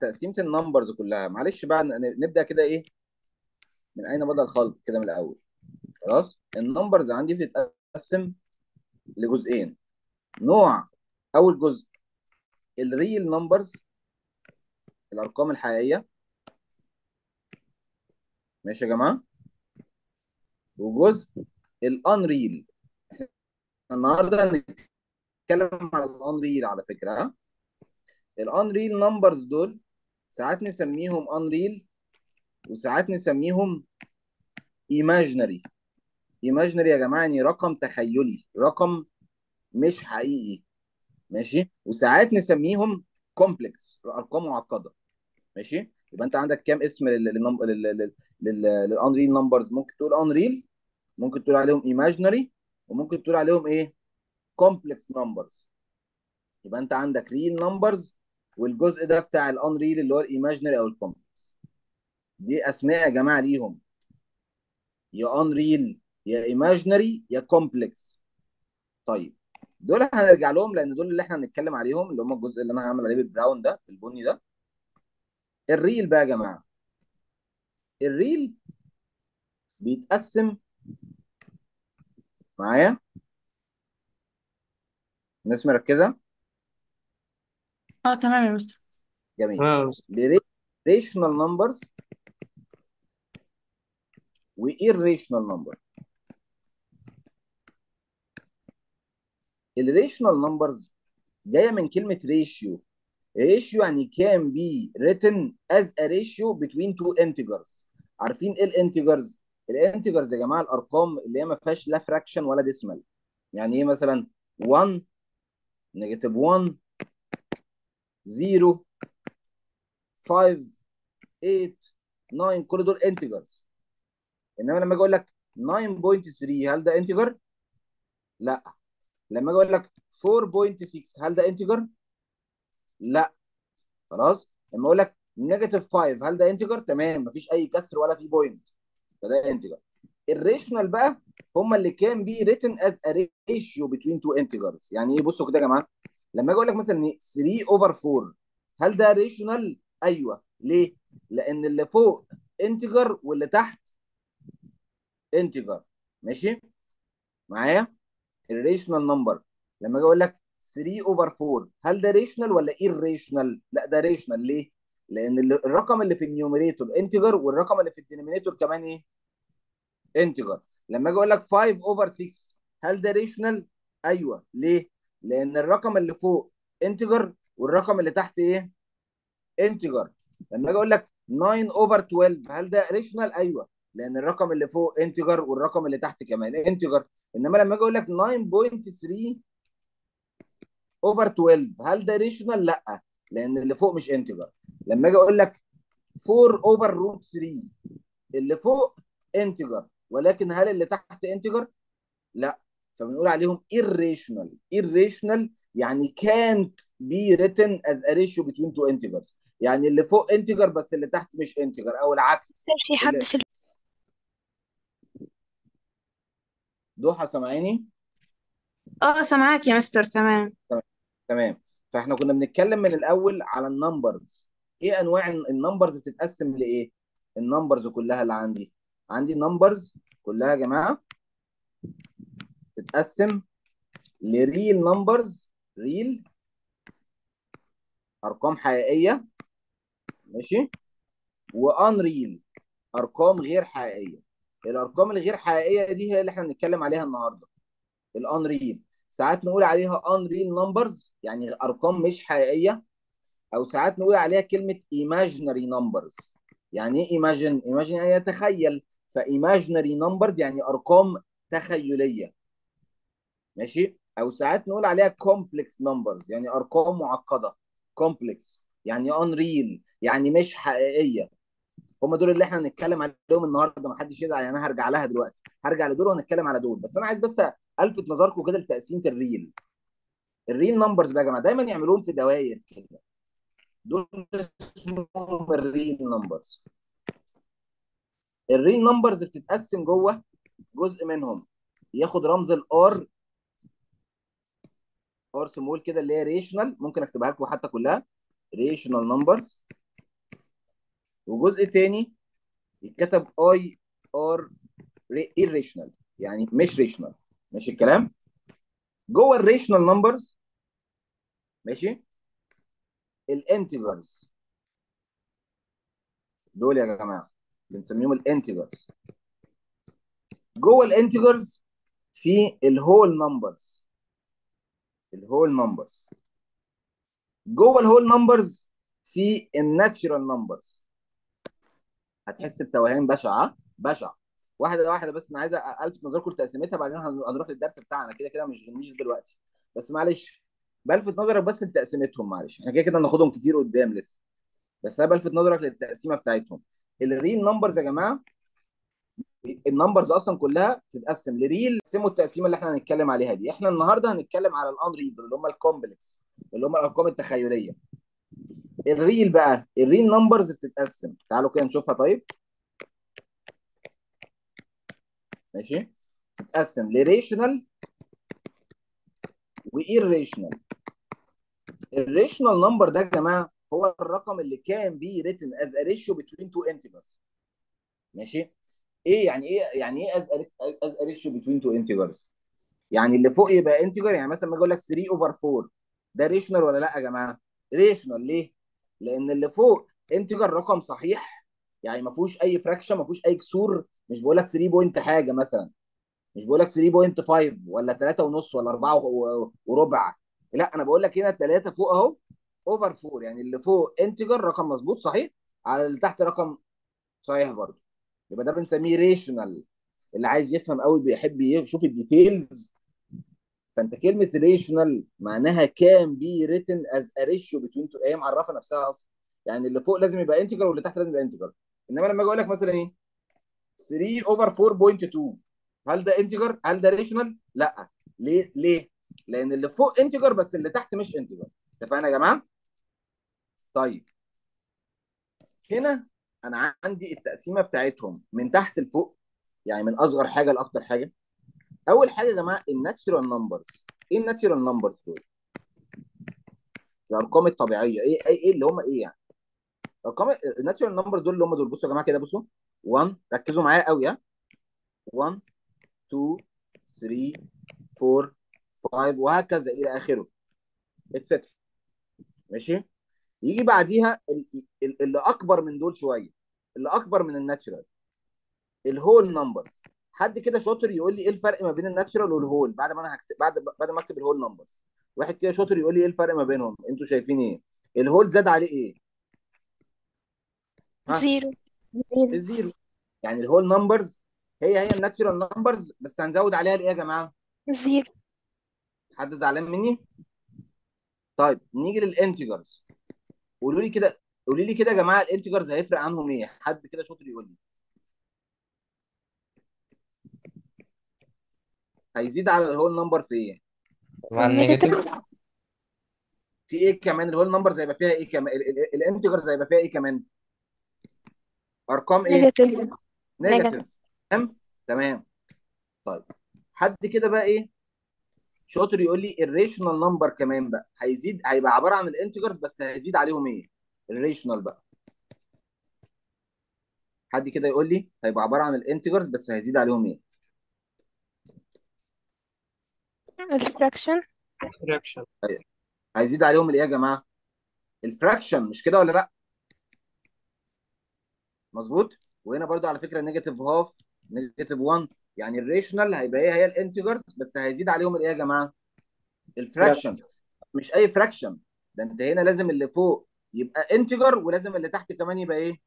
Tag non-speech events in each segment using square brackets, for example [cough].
تقسيمة ال numbers كلها. معلش بقى نبدأ كده إيه؟ من أين بدأ الخلق؟ كده من الأول. خلاص؟ ال numbers عندي بتتقسم لجزئين. نوع أول جزء ال real numbers الأرقام الحقيقية. ماشي يا جماعة؟ وجزء ال unreal النهارده هنتكلم على ال unreal على فكرة ال unreal numbers دول ساعات نسميهم unreal وساعات نسميهم imaginary imaginary يا جماعة يعني رقم تخيلي رقم مش حقيقي. ماشي؟ وساعات نسميهم complex ارقام معقدة. ماشي؟ يبقى أنت عندك كام اسم لل unreal numbers ممكن تقول unreal ممكن تقول عليهم imaginary وممكن تقول عليهم إيه؟ complex numbers يبقى أنت عندك real numbers والجزء ده بتاع ال unreal اللي هو ال imaginary أو ال complex دي أسماء يا جماعة ليهم. يا unreal يا imaginary يا complex طيب دول هنرجع لهم لأن دول اللي إحنا هنتكلم عليهم اللي هم الجزء اللي أنا هعمل عليه بال brown ده البني ده. ال real بقى يا جماعة. ال real بيتقسم معايا. الناس مركزة؟ آه تمام يا مستر. جميل. آه rational numbers و irrational number ال rational numbers جاية من كلمة ratio ratio يعني can be written as a ratio between two integers. عارفين إيه ال integers ال integers يا جماعة الأرقام اللي هي ما فيهاش لا fraction ولا decimal يعني إيه مثلا؟ 1 negative 1 0 5 8 9 كل دول integers إنما لما أجي أقول لك 9.3 هل ده integer؟ لا. لما أجي أقول لك 4.6 هل ده integer؟ لا. خلاص؟ لما أقول لك negative 5 هل ده integer؟ تمام. مفيش أي كسر ولا في point فده integer ال rational بقى هم اللي can be written as a ratio between two integers. يعني إيه؟ بصوا كده يا جماعة. لما أجي أقول لك مثلا إيه 3 over 4 هل ده rational؟ أيوه. ليه؟ لأن اللي فوق integer واللي تحت integer ماشي؟ معايا؟ ال rational number لما أجي أقول لك 3 over 4 هل ده rational ولا irrational لا ده rational ليه؟ لأن ال- الرقم اللي في ال numerator integer والرقم اللي في ال denominator كمان إيه؟ integer لما أجي أقول لك 5 over 6 هل ده rational أيوه. ليه؟ لأن الرقم اللي فوق integer والرقم اللي تحت إيه؟ integer لما أجي أقول لك 9 over 12 هل ده rational أيوه. لأن الرقم اللي فوق integer والرقم اللي تحت كمان integer إنما لما أجي أقول لك 9.3 over 12 هل ده rational لأ. لأن اللي فوق مش integer لما أجي أقول لك 4 over root 3 اللي فوق integer ولكن هل اللي تحت integer لأ. فبنقول عليهم irrational. Irrational يعني can't be written as a ratio between two integers. يعني اللي فوق integer بس اللي تحت مش integer أو العكس. في حد في ضحى سامعيني؟ آه سامعاك يا مستر تمام. تمام. فإحنا كنا بنتكلم من الأول على ال numbers إيه أنواع ال numbers بتتقسم لإيه؟ ال numbers كلها اللي عندي. عندي ال numbers كلها يا جماعة. تتقسم ل real numbers real أرقام حقيقية ماشي؟ و unreal أرقام غير حقيقية. الأرقام الغير حقيقية دي هي اللي إحنا بنتكلم عليها النهارده. ال unreal ساعات نقول عليها unreal numbers يعني أرقام مش حقيقية. أو ساعات نقول عليها كلمة imaginary numbers يعني إيه imagine imagine يعني يتخيل. ف imaginary numbers يعني أرقام تخيلية. ماشي؟ أو ساعات نقول عليها complex numbers يعني أرقام معقدة. complex يعني unreal يعني مش حقيقية. هم دول اللي إحنا هنتكلم عليهم النهارده ما حدش يزعل يعني أنا هرجع لها دلوقتي. هرجع لدول وهنتكلم على دول. بس أنا عايز بس ألفت نظركم كده لتقسيمة ال real ال real numbers بقى يا جماعة دايما يعملوهم في دوائر كده. دول اسمهم ال real numbers ال real numbers بتتقسم جوه جزء منهم. ياخد رمز ال R R small كده اللي هي rational ممكن أكتبها لكم حتى كلها. rational numbers وجزء تاني يتكتب ir irrational يعني مش rational ماشي الكلام؟ جوه ال rational numbers ماشي؟ ال integers دول يا جماعة بنسميهم ال integers جوه ال integers في ال whole numbers ال whole numbers جوه ال whole numbers في ال natural numbers هتحس بتوهان بشع بشع واحدة واحدة بس أنا عايز ألفت نظركم لتقسيمتها بعدين هن- هنروح للدرس بتاعنا. كده كده مش مش دلوقتي. بس معلش بلفت نظرك بس لتقسيمتهم معلش. إحنا كده كده هناخدهم كتير قدام لسه. بس أنا بلفت نظرك للتقسيمة بتاعتهم. ال real numbers يا جماعة ال numbers أصلا كلها بتتقسم ل real. قسموا التقسيمة اللي إحنا هنتكلم عليها دي. إحنا النهارده هنتكلم على ال unreal اللي هم ال complex اللي هم الأرقام التخيلية. ال real بقى ال real numbers بتتقسم. تعالوا كده نشوفها. طيب. ماشي. تتقسم ل rational و irrational ال rational number ده يا جماعة هو الرقم اللي can be written as a ratio between two integers ماشي. إيه يعني إيه يعني إيه as as ratio between two integers يعني اللي فوق يبقى integer يعني مثلا ما أقول لك 3 over 4 ده rational ولا لأ يا جماعة؟ rational ليه؟ لأن اللي فوق integer رقم صحيح يعني ما فيهوش أي fraction ما فيهوش أي كسور. مش بقول لك 3 point حاجة مثلا. مش بقول لك 3.5 ولا 3 ونص ولا 4 وربع. لأ أنا بقول لك هنا 3 فوق أهو over 4 يعني اللي فوق integer رقم مظبوط صحيح على اللي تحت رقم صحيح برضه. يبقى ده بنسميه rational اللي عايز يفهم قوي بيحب يشوف ال details فانت كلمة rational معناها can be written as a ratio between two هي معرفة نفسها أصلا. يعني اللي فوق لازم يبقى integer واللي تحت لازم يبقى integer إنما لما أجي أقول لك مثلا إيه؟ 3 over 4.2 هل ده integer هل ده rational لأ. ليه؟ ليه؟ لأن اللي فوق integer بس اللي تحت مش integer اتفقنا يا جماعة؟ طيب. هنا أنا عندي التقسيمة بتاعتهم من تحت لفوق يعني من أصغر حاجة لأكتر حاجة. أول حاجة يا جماعة ال natural numbers إيه ال natural numbers دول؟ الأرقام الطبيعية. إيه إيه, إيه اللي هم إيه يعني؟ أرقام ال natural numbers دول اللي هم دول. بصوا يا جماعة كده بصوا. 1 ركزوا معايا قوي ها. 1 2 3 4 5 وهكذا إلى آخره. etcetera ماشي؟ يجي بعديها ال- ال- اللي أكبر من دول شوية اللي أكبر من ال natural ال whole numbers حد كده شاطر يقول لي إيه الفرق ما بين ال natural وال whole بعد ما أنا هكتب بعد بعد ما أكتب ال whole numbers واحد كده شاطر يقول لي إيه الفرق ما بينهم؟ أنتوا شايفين إيه؟ ال whole زاد عليه إيه؟ zero. zero ال zero يعني ال whole numbers هي هي ال natural numbers بس هنزود عليها الايه يا جماعة؟ zero. حد زعلان مني؟ طيب نيجي لل integers قولوا لي كده قولي لي كده يا جماعة ال integers هيفرق عنهم إيه؟ حد كده شاطر يقول لي. هيزيد على ال whole number في إيه؟ مع ال negative. في إيه كمان؟ ال whole numbers هيبقى فيها إيه كمان؟ ال integers هيبقى فيها إيه كمان؟ أرقام إيه؟ negative. negative. تمام تمام. طيب. حد كده بقى إيه؟ شاطر يقول لي ال rational number كمان بقى. هيزيد هيبقى عبارة عن ال integers بس هيزيد عليهم إيه؟ ال rational بقى. حد كده يقول لي هيبقى عبارة عن ال integers بس هيزيد عليهم إيه؟ ال fraction هيزيد عليهم الايه يا جماعة؟ ال fraction مش كده ولا لأ؟ مظبوط؟ وهنا برضو على فكرة negative half negative 1 يعني ال rational هيبقى إيه؟ هي ال integers بس هيزيد عليهم الإيه يا جماعة؟ ال fraction مش أي fraction ده أنت هنا لازم اللي فوق يبقى integer ولازم اللي تحت كمان يبقى إيه؟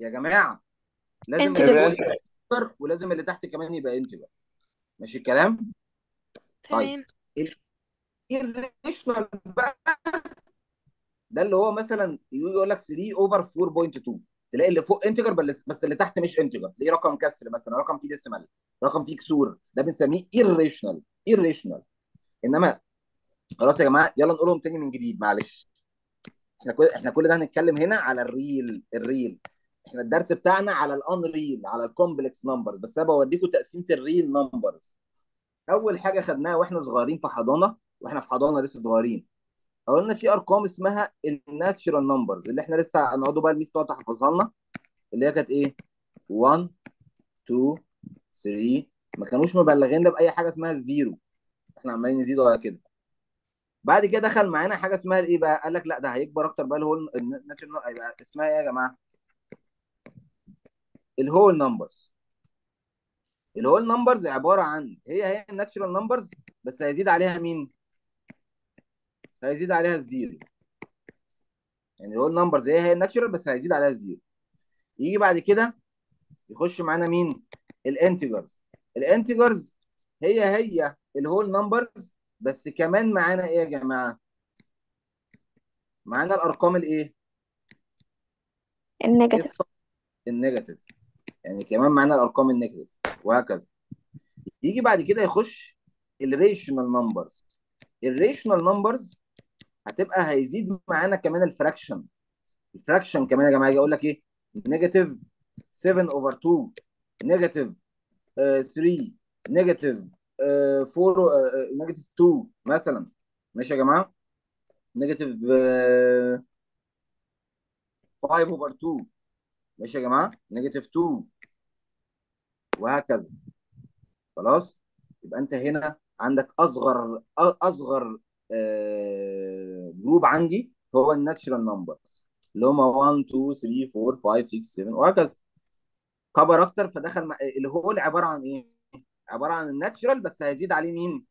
يا جماعة لازم اللي integer. فوق يبقى integer ولازم اللي تحت كمان يبقى integer ماشي الكلام؟ تمام. ال rational بقى ده اللي هو مثلا يقول لك 3 over 4.2 تلاقي اللي فوق integer بس اللي تحت مش integer. تلاقيه رقم كسر مثلا رقم فيه decimal رقم فيه كسور. ده بنسميه irrational irrational. إنما خلاص يا جماعة يلا نقولهم تاني من جديد معلش. إحنا كل إحنا كل ده هنتكلم هنا على ال real ال real. إحنا الدرس بتاعنا على ال unreal على ال complex numbers بس أنا بوريكم تقسيمة ال real numbers أول حاجة خدناها وإحنا صغيرين في حضانة وإحنا في حضانة لسه صغيرين. قلنا في أرقام اسمها ال natural numbers اللي إحنا لسه هنقعدوا بقى ال miss تقعد تحفظها لنا اللي هي كانت إيه؟ 1 2 3 ما كانوش مبلغين ده بأي حاجة اسمها ال zero إحنا عمالين نزيدوا على كده. بعد كده دخل معانا حاجة اسمها الايه بقى؟ قال لك لا ده هيكبر أكتر بقى اللي هو ال natural هيبقى اسمها إيه يا جماعة؟ ال whole numbers ال whole numbers عبارة عن هي هي ال natural numbers بس هيزيد عليها مين؟ هيزيد عليها ال zero. يعني ال whole numbers هي هي ال natural بس هيزيد عليها ال zero. يجي بعد كده يخش معانا مين؟ ال integers ال integers هي هي ال whole numbers بس كمان معانا إيه يا جماعة؟ معانا الأرقام الايه ال negative ال negative يعني كمان معانا الأرقام ال negative وهكذا. يجي بعد كده يخش ال rational numbers ال rational numbers هتبقى هيزيد معانا كمان ال fraction. ال fraction كمان يا جماعة يجي أقول لك إيه؟ negative 7 over 2 negative 3 negative 4 negative 2 مثلا. ماشي يا جماعة؟ negative 5 over 2 ماشي يا جماعة؟ negative 2 وهكذا. خلاص؟ يبقى أنت هنا عندك أصغر أصغر group عندي هو ال natural numbers اللي هم 1 2 3 4 5 6 7 وهكذا كبر أكتر فدخل. اللي هو اللي عبارة عن إيه؟ عبارة عن ال natural بس هيزيد عليه مين؟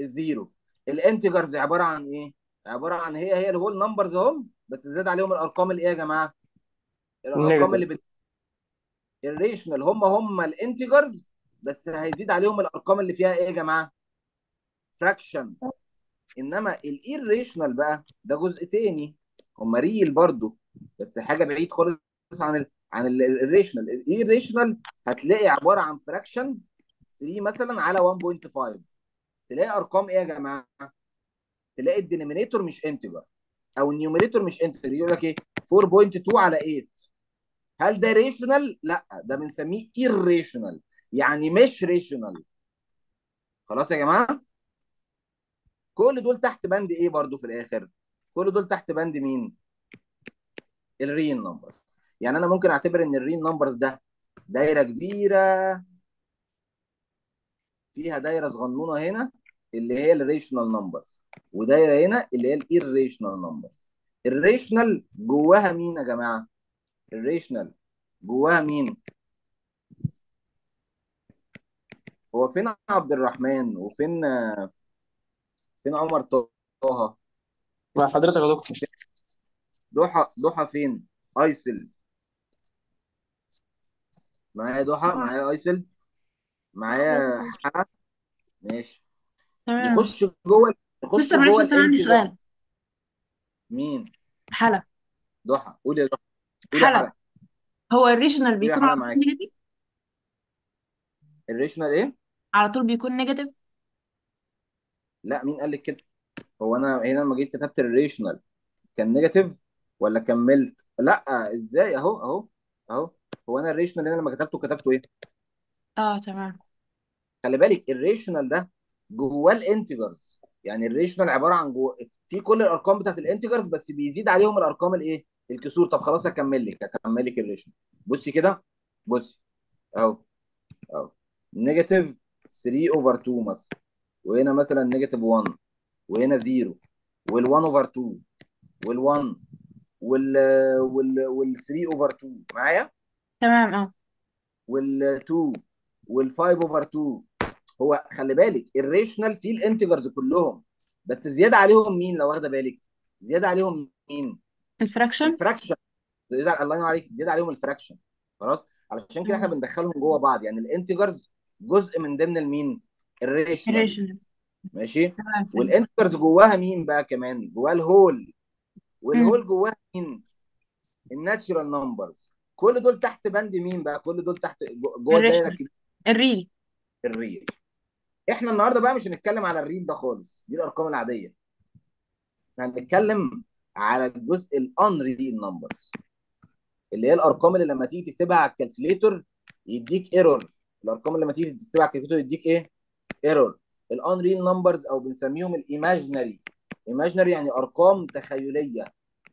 ال zero ال integers عبارة عن إيه؟ عبارة عن هي هي ال whole numbers هم بس زاد عليهم الأرقام اللي إيه يا جماعة؟ الأرقام اللي بت... ال rational هم هم ال integers بس هيزيد عليهم الأرقام اللي فيها إيه يا جماعة؟ fraction إنما ال irrational بقى ده جزء تاني. هم real برضو بس حاجة بعيد خالص عن ال عن ال rational ال irrational هتلاقي عبارة عن fraction 3 مثلا على 1.5 تلاقي أرقام إيه يا جماعة؟ تلاقي ال denominator مش integer أو ال numerator مش integer يقول لك إيه؟ 4.2 على 8 هل ده rational؟ لأ ده بنسميه irrational يعني مش rational خلاص يا جماعة؟ كل دول تحت بند إيه برضو في الآخر؟ كل دول تحت بند مين؟ ال real numbers يعني أنا ممكن أعتبر إن ال real numbers ده دايرة كبيرة فيها دايرة صغنونة هنا اللي هي ال rational numbers ودايرة هنا اللي هي ال irrational numbers ال rational جواها مين يا جماعة؟ ال rational جواها مين؟ هو فين عبد الرحمن؟ وفين فين عمر طه؟ مع حضرتك يا دكتور. ضحى ضحى فين؟ أيسل. معايا ضحى معايا أيسل؟ معايا حلا ماشي. تمام. يخش جوه يخش مستر معلش جوه بس أنا عندي سؤال. مين؟ حلا ضحى قولي يا ضحى قولي يا حلا حلا هو ال rational يا بيكون حلا على طول معاك. negative؟ ال rational إيه؟ على طول بيكون negative؟ لا مين قال لك كده؟ هو أنا هنا لما جيت كتبت ال rational كان negative ولا كملت؟ لا إزاي؟ أهو أهو أهو. هو أنا ال rational هنا لما كتبته كتبته إيه؟ آه تمام. خلي بالك ال rational ده جواه ال integers يعني ال rational عبارة عن جوه في كل الأرقام بتاعت ال integers بس بيزيد عليهم الأرقام الإيه؟ الكسور. طب خلاص هكمل لك هكمل لك ال rational بصي كده بصي. أهو أهو. negative 3 over 2 مثلا. وهنا مثلا negative 1 وهنا 0 وال1 over 2 وال1 وال وال وال 3 over 2 معايا؟ تمام آه. وال2 وال5 over 2 هو خلي بالك ال rational فيه ال integers كلهم بس زيادة عليهم مين لو واخدة بالك؟ زيادة عليهم مين؟ ال fraction ال fraction زيادة على- الله ينور عليك زيادة عليهم ال fraction خلاص؟ علشان كده إحنا. بندخلهم جوه بعض. يعني ال integers جزء من ضمن المين ال rational ال rational ماشي؟ وال integers جواها مين بقى كمان؟ جواها ال whole. وال whole جواها مين؟ ال natural numbers. كل دول تحت بند مين بقى؟ كل دول تحت جو- جوه الدايرة الكبيرة. ال real. ال real. إحنا النهارده بقى مش هنتكلم على ال real ده خالص. دي الأرقام العادية. إحنا هنتكلم على الجزء ال unreal numbers اللي هي الأرقام اللي لما تيجي تكتبها على ال calculator يديك error الأرقام اللي لما تيجي تكتبها على ال calculator يديك إيه؟ error ال unreal numbers أو بنسميهم ال imaginary imaginary. يعني أرقام تخيلية.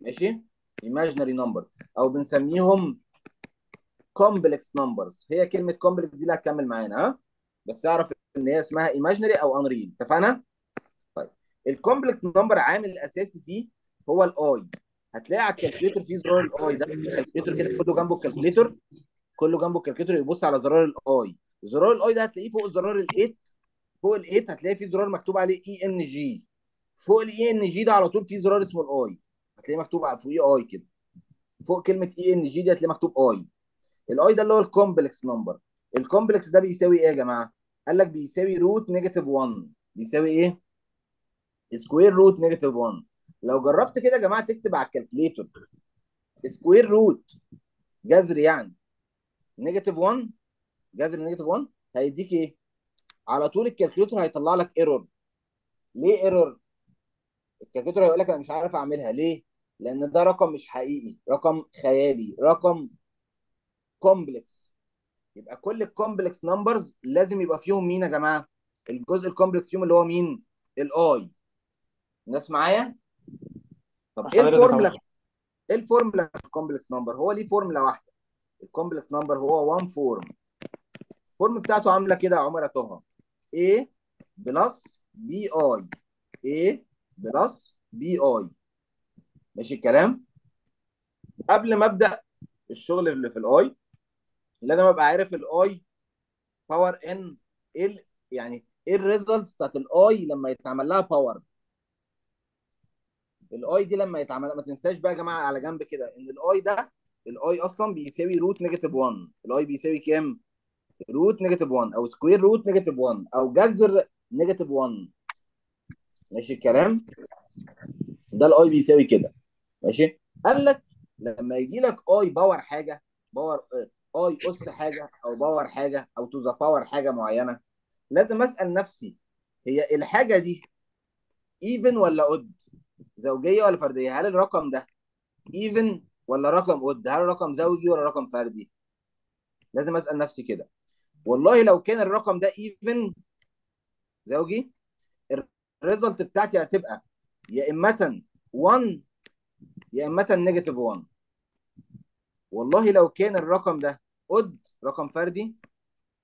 ماشي؟ Imaginary number أو بنسميهم complex numbers. هي كلمة complex دي اللي هتكمل معانا ها؟ بس اعرف إن هي اسمها imaginary أو unreal. اتفقنا؟ طيب. ال complex number عامل اساسي فيه هو ال i هتلاقي على ال calculator فيه زرار ال i ده. ال calculator كده كله جنبه ال calculator كله جنبه ال calculator يبص على زرار ال i زرار ال i ده هتلاقيه فوق زرار ال8 فوق ال8 هتلاقي فيه زرار مكتوب عليه ENG فوق ال ENG ده على طول فيه زرار اسمه ال i هتلاقيه مكتوب على فوقيه i كده. فوق كلمة ENG دي هتلاقيه مكتوب i ال i ده اللي هو ال complex number ال complex ده بيساوي إيه يا جماعة؟ قال لك بيساوي root negative 1 بيساوي إيه؟ square root negative 1 لو جربت كده يا جماعة تكتب على ال calculator square root جذر يعني. negative 1 جذر negative 1 هيديك إيه؟ على طول ال calculator هيطلع لك error ليه error ال calculator هيقول لك أنا مش عارف أعملها. ليه؟ لأن ده رقم مش حقيقي. رقم خيالي. رقم complex يبقى كل ال complex numbers لازم يبقى فيهم مين يا جماعة؟ الجزء ال complex فيهم اللي هو مين؟ ال i الناس معايا؟ طب إيه الفورمولا. إيه الفورمولا في ال complex number هو ليه فورمولا واحدة. ال complex number هو 1 form ال form بتاعته عاملة كده يا عمر طه. A plus b i A plus b i ماشي الكلام؟ قبل ما أبدأ الشغل اللي في ال i لازم أبقى عارف ال i power n إيه يعني إيه ال results بتاعت ال i لما يتعمل لها power ال i دي لما يتعمل ما تنساش بقى يا جماعة على جنب كده إن ال i ده ال i أصلا بيساوي root negative 1 ال i بيساوي كام؟ root negative 1 أو square root negative 1 أو جذر negative 1 ماشي الكلام؟ ده ال i بيساوي كده. ماشي؟ قال لك لما يجي لك i power حاجة power i أس حاجة أو power حاجة أو to the power حاجة معينة لازم أسأل نفسي هي الحاجة دي even ولا odd زوجية ولا فردية؟ هل الرقم ده even ولا رقم odd هل الرقم زوجي ولا رقم فردي؟ لازم أسأل نفسي كده. والله لو كان الرقم ده even زوجي ال result بتاعتي هتبقى يا إما 1 يا إما negative 1 والله لو كان الرقم ده odd رقم فردي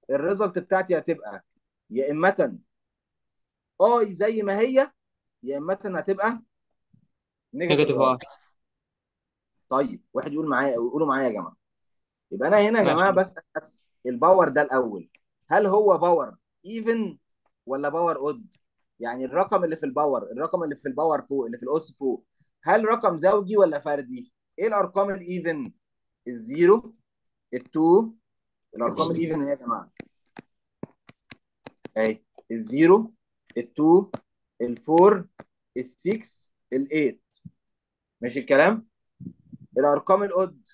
ال result بتاعتي هتبقى يا إما i زي ما هي يا إما هتبقى negative negative i ار طيب واحد يقول معايا يقولوا معايا يا جماعة. يبقى أنا هنا يا جماعة بسأل نفسي ال power ده الأول. هل هو power even ولا power odd يعني الرقم اللي في ال power الرقم اللي في ال power فوق اللي في الأس فوق هل رقم زوجي ولا فردي؟ إيه الأرقام الايفن الزيرو التو الأرقام الايفن إيه يا جماعة. أهي الزيرو التو الفور السكس الايت ماشي الكلام؟ الأرقام ال odd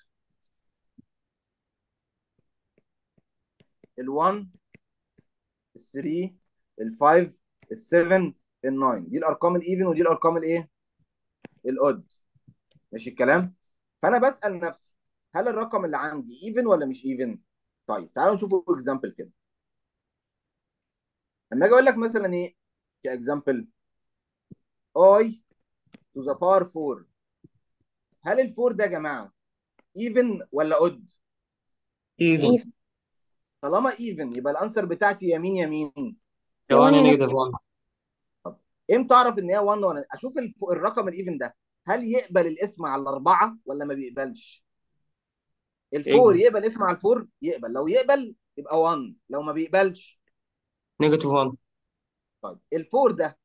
ال1 ال3 ال5 ال7 ال9 دي الأرقام ال even ودي الأرقام الايه ال odd ماشي الكلام؟ فأنا بسأل نفسي هل الرقم اللي عندي even ولا مش even طيب تعالوا نشوف example كده. لما أجي أقول لك مثلا إيه؟ ك example i to the power 4 هل ال four ده يا جماعة even ولا odd even طالما even يبقى ال answer بتاعتي يا مين يا مين. يا 1 يا negative 1 إمتى أعرف إن هي 1 ولا أشوف الرقم ال even ده. هل يقبل القسمة على الأربعة ولا ما بيقبلش؟ ال four يقبل يقبل قسمة على ال four؟ يقبل. لو يقبل يبقى 1 لو ما بيقبلش. negative 1 طيب ال four ده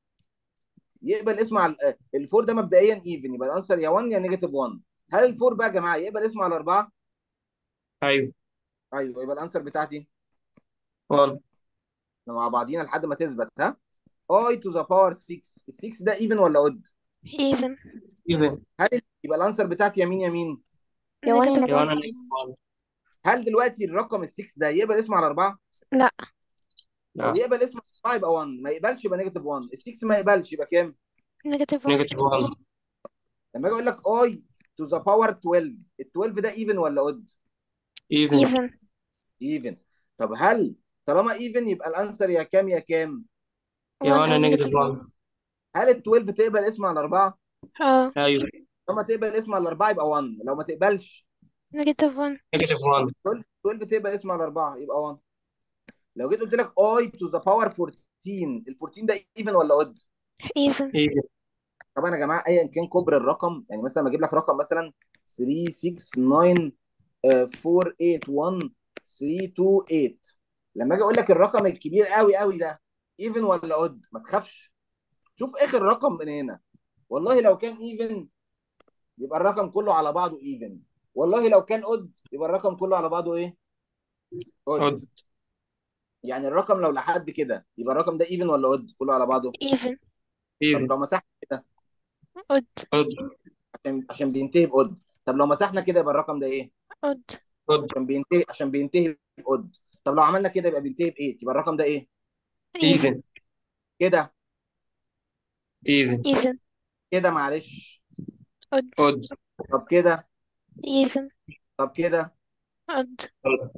يقبل قسمة على ال four ده مبدئيا even يبقى ال answer يا 1 يا negative 1 هل ال four بقى يا جماعة يقبل قسمة على الأربعة؟ أيوه. أيوه يبقى ال answer بتاعتي. 1 إحنا مع بعضينا لحد ما تثبت ها؟ i to the power 6 ال 6 ده even ولا odd even even هل يبقى ال answer بتاعتي يا مين يا مين يا 1 negative يا 1 1 negative 1 هل دلوقتي الرقم ال 6 ده يقبل قسمة على أربعة؟ لا. لو لا يقبل قسمة على أربعة يبقى 1 ما يقبلش يبقى negative 1 ال 6 ما يقبلش يبقى كام؟ negative 1 negative 1 لما أجي أقول لك i to the power 12 ال 12 ده even ولا odd even even even طب هل طالما even يبقى ال answer يا كام يا كام؟ يا 1 1 أو negative negative 1 1 هل ال 12 تقبل قسمة على 4 آه. أيوه. لما تقبل قسمة على 4 يبقى 1 لو ما تقبلش. negative one negative 1 12 12 تقبل قسمة على 4 يبقى 1 لو جيت قلت لك i to the power 14 ال 14 ده even ولا odd even. even طبعا يا جماعة ايا كان كبر الرقم يعني مثلا ما أجيب لك رقم مثلا 3 6 9 آه، 4 8 1 3 2 8 لما أجي أقول لك الرقم الكبير قوي قوي ده even ولا odd ما تخافش شوف اخر رقم من هنا والله لو كان even يبقى الرقم كله على بعضه even والله لو كان odd يبقى الرقم كله على بعضه إيه odd يعني الرقم لو لحد كده يبقى الرقم ده even ولا odd كله على بعضه even طب even لو مسحنا كده odd odd عشان عشان بينتهي ب odd طب لو مسحنا كده يبقى الرقم ده إيه odd عشان بينتهي عشان بينتهي ب odd طب لو عملنا كده يبقى بينتهي ب 8 يبقى الرقم ده إيه؟ Even. even كده. even even. كده معلش. Odd. odd طب كده. Even. طب كده. Odd. odd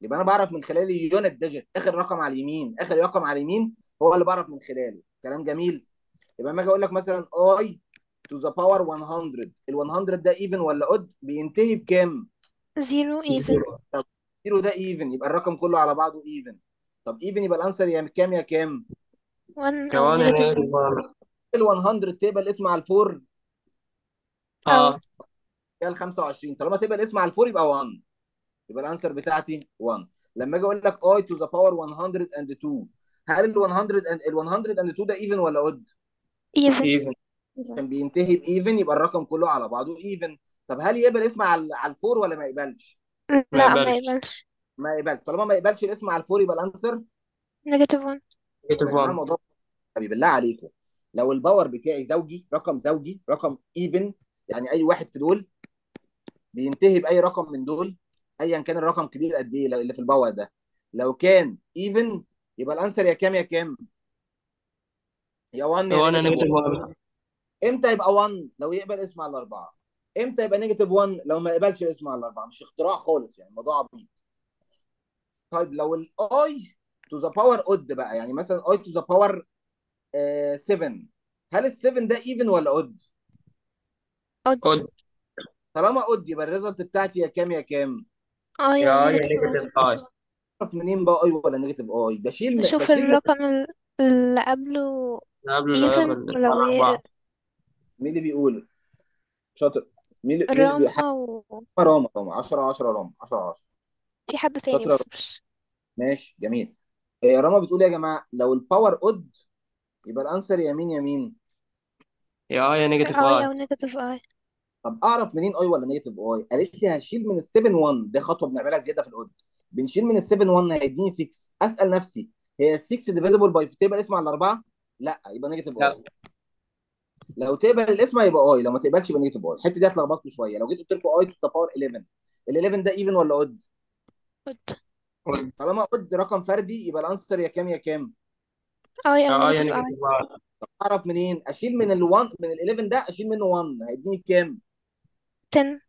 يبقى أنا بعرف من خلال ال unit digit آخر رقم على اليمين. آخر رقم على اليمين هو اللي بعرف من خلاله. كلام جميل. يبقى لما أجي أقول لك مثلا i to the power 100 ال 100 ده even ولا odd بينتهي بكام؟ Zero even. zero zero ده even يبقى الرقم كله على بعضه even طب even يبقى ال answer يا كام يا كام؟ One أو كمان negative one 1 ال 100 تقبل القسمة على ال four. آه. أه يا ال 25 طالما تقبل القسمة على ال four يبقى 1 يبقى ال answer بتاعتي 1 لما أجي أقول لك i to the power 102 هل ال 100 ال 102 ده even ولا odd even. even عشان بينتهي ب even يبقى الرقم كله على بعضه even طب هل يقبل القسمة على على ال four ولا ما يقبلش؟ لا ما يقبلش. يقبلش. ما يقبلش. طالما ما يقبلش القسمة على ال four يبقى ال answer؟ one يا negative جماعة 1 الموضوع حبيبي بالله عليكم. لو ال power بتاعي زوجي رقم زوجي رقم even يعني أي واحد في دول بينتهي بأي رقم من دول ايا كان الرقم كبير قد إيه اللي في ال power ده. لو كان even يبقى ال answer يا كام يا كام؟ يا 1 يا هو أنا negative negative 1 1 إمتى يبقى 1 لو يقبل القسمة على الأربعة. إمتى يبقى negative 1 لو ما يقبلش القسمة على الأربعة. مش اختراع خالص يعني الموضوع عبيط. طيب لو ال i to the power odd بقى يعني مثلا i to the power 7 هل ال 7 ده even ولا odd odd. odd طالما odd يبقى ال result بتاعتي يا كام يا كام؟ آه يا يا one negative i اعرف منين بقى i ولا negative i بشيل من نشوف بشيل من الرقم ال- اللي قبله قبل even قبل ولو ي... أربعة مين اللي بيقول شاطر. مين اللي مين راما و... راما راما 10 10 راما 10 10 في حد تاني شاطره بس مش ماشي جميل. آه، راما بتقول يا جماعة؟ لو ال power odd يبقى ال answer يا مين يا مين. يا i negative i i. أو negative i. طب أعرف منين i ولا negative i؟ قالت لي هشيل من ال 7 1 دي خطوة بنعملها زيادة في ال odd بنشيل من ال 7 1 هيديني 6 أسأل نفسي هي ال 6 divisible by تقبل القسمة على الأربعة؟ لا يبقى negative لا. i لو تقبل القسمة هيبقى i لو ما تقبلش يبقى negative i. الحتة دي هتلخبطكم شوية. لو جيت قلت لكم i to the power 11 ال 11 ده even ولا odd odd. odd طالما odd رقم فردي يبقى ال answer يا كام يا كام؟ i negative i negative i أعرف منين؟ أشيل من ال 1 من ال 11 ده أشيل منه 1 هيديني كام؟ 10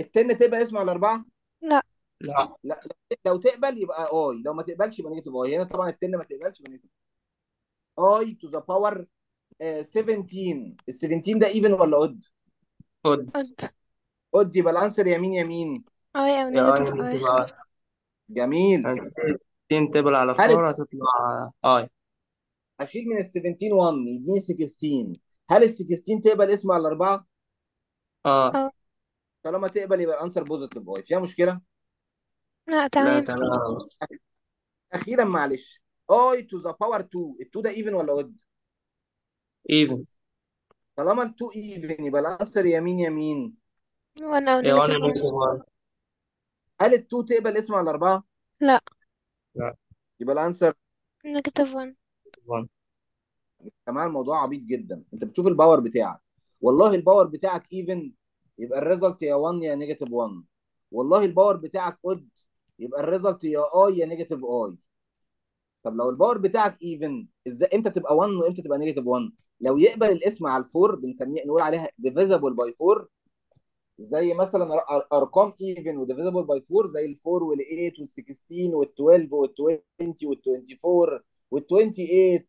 ال 10 تقبل القسمة على الاربعه لا. لا. لا. لو تقبل يبقى i. لو ما تقبلش يبقى negative i. هنا طبعا ال 10 ما تقبلش يبقى negative i. to the power 17 ال 17 ده ايفن ولا اود أود odd. اود يبقى ال answer يا مين يا مين. i أو negative i جميل. ستاشر تقبل على four هتطلع i أشيل من ال 17 1 يديني 16 هل ال 16 تقبل القسمة على الأربعة؟ أه. آه. طالما تقبل يبقى ال answer positive i فيها مشكلة؟ لا لا تمام. تمام. أخيرا معلش. i to the power 2 ال 2 ده even ولا odd even طالما ال 2 even يبقى ال answer يا مين يا مين. one أو يا one negative one negative one هل ال 2 تقبل القسمة على الاربعه لا. لا. يبقى ال answer negative one. one يا جماعة الموضوع عبيط جدا. أنت بتشوف ال power بتاعك. والله ال power بتاعك even يبقى ال result يا 1 يا negative 1 والله ال power بتاعك odd يبقى ال result يا i يا negative i طب لو ال power بتاعك even إزاي؟ إمتى تبقى 1 وإمتى تبقى negative 1 لو يقبل القسمة على ال four بنسميه نقول عليها divisible by 4 زي مثلا أرقام even و divisible by 4 زي ال 4 وال 8 وال 16 وال 12 وال 20 وال 24 وال 28 وال 32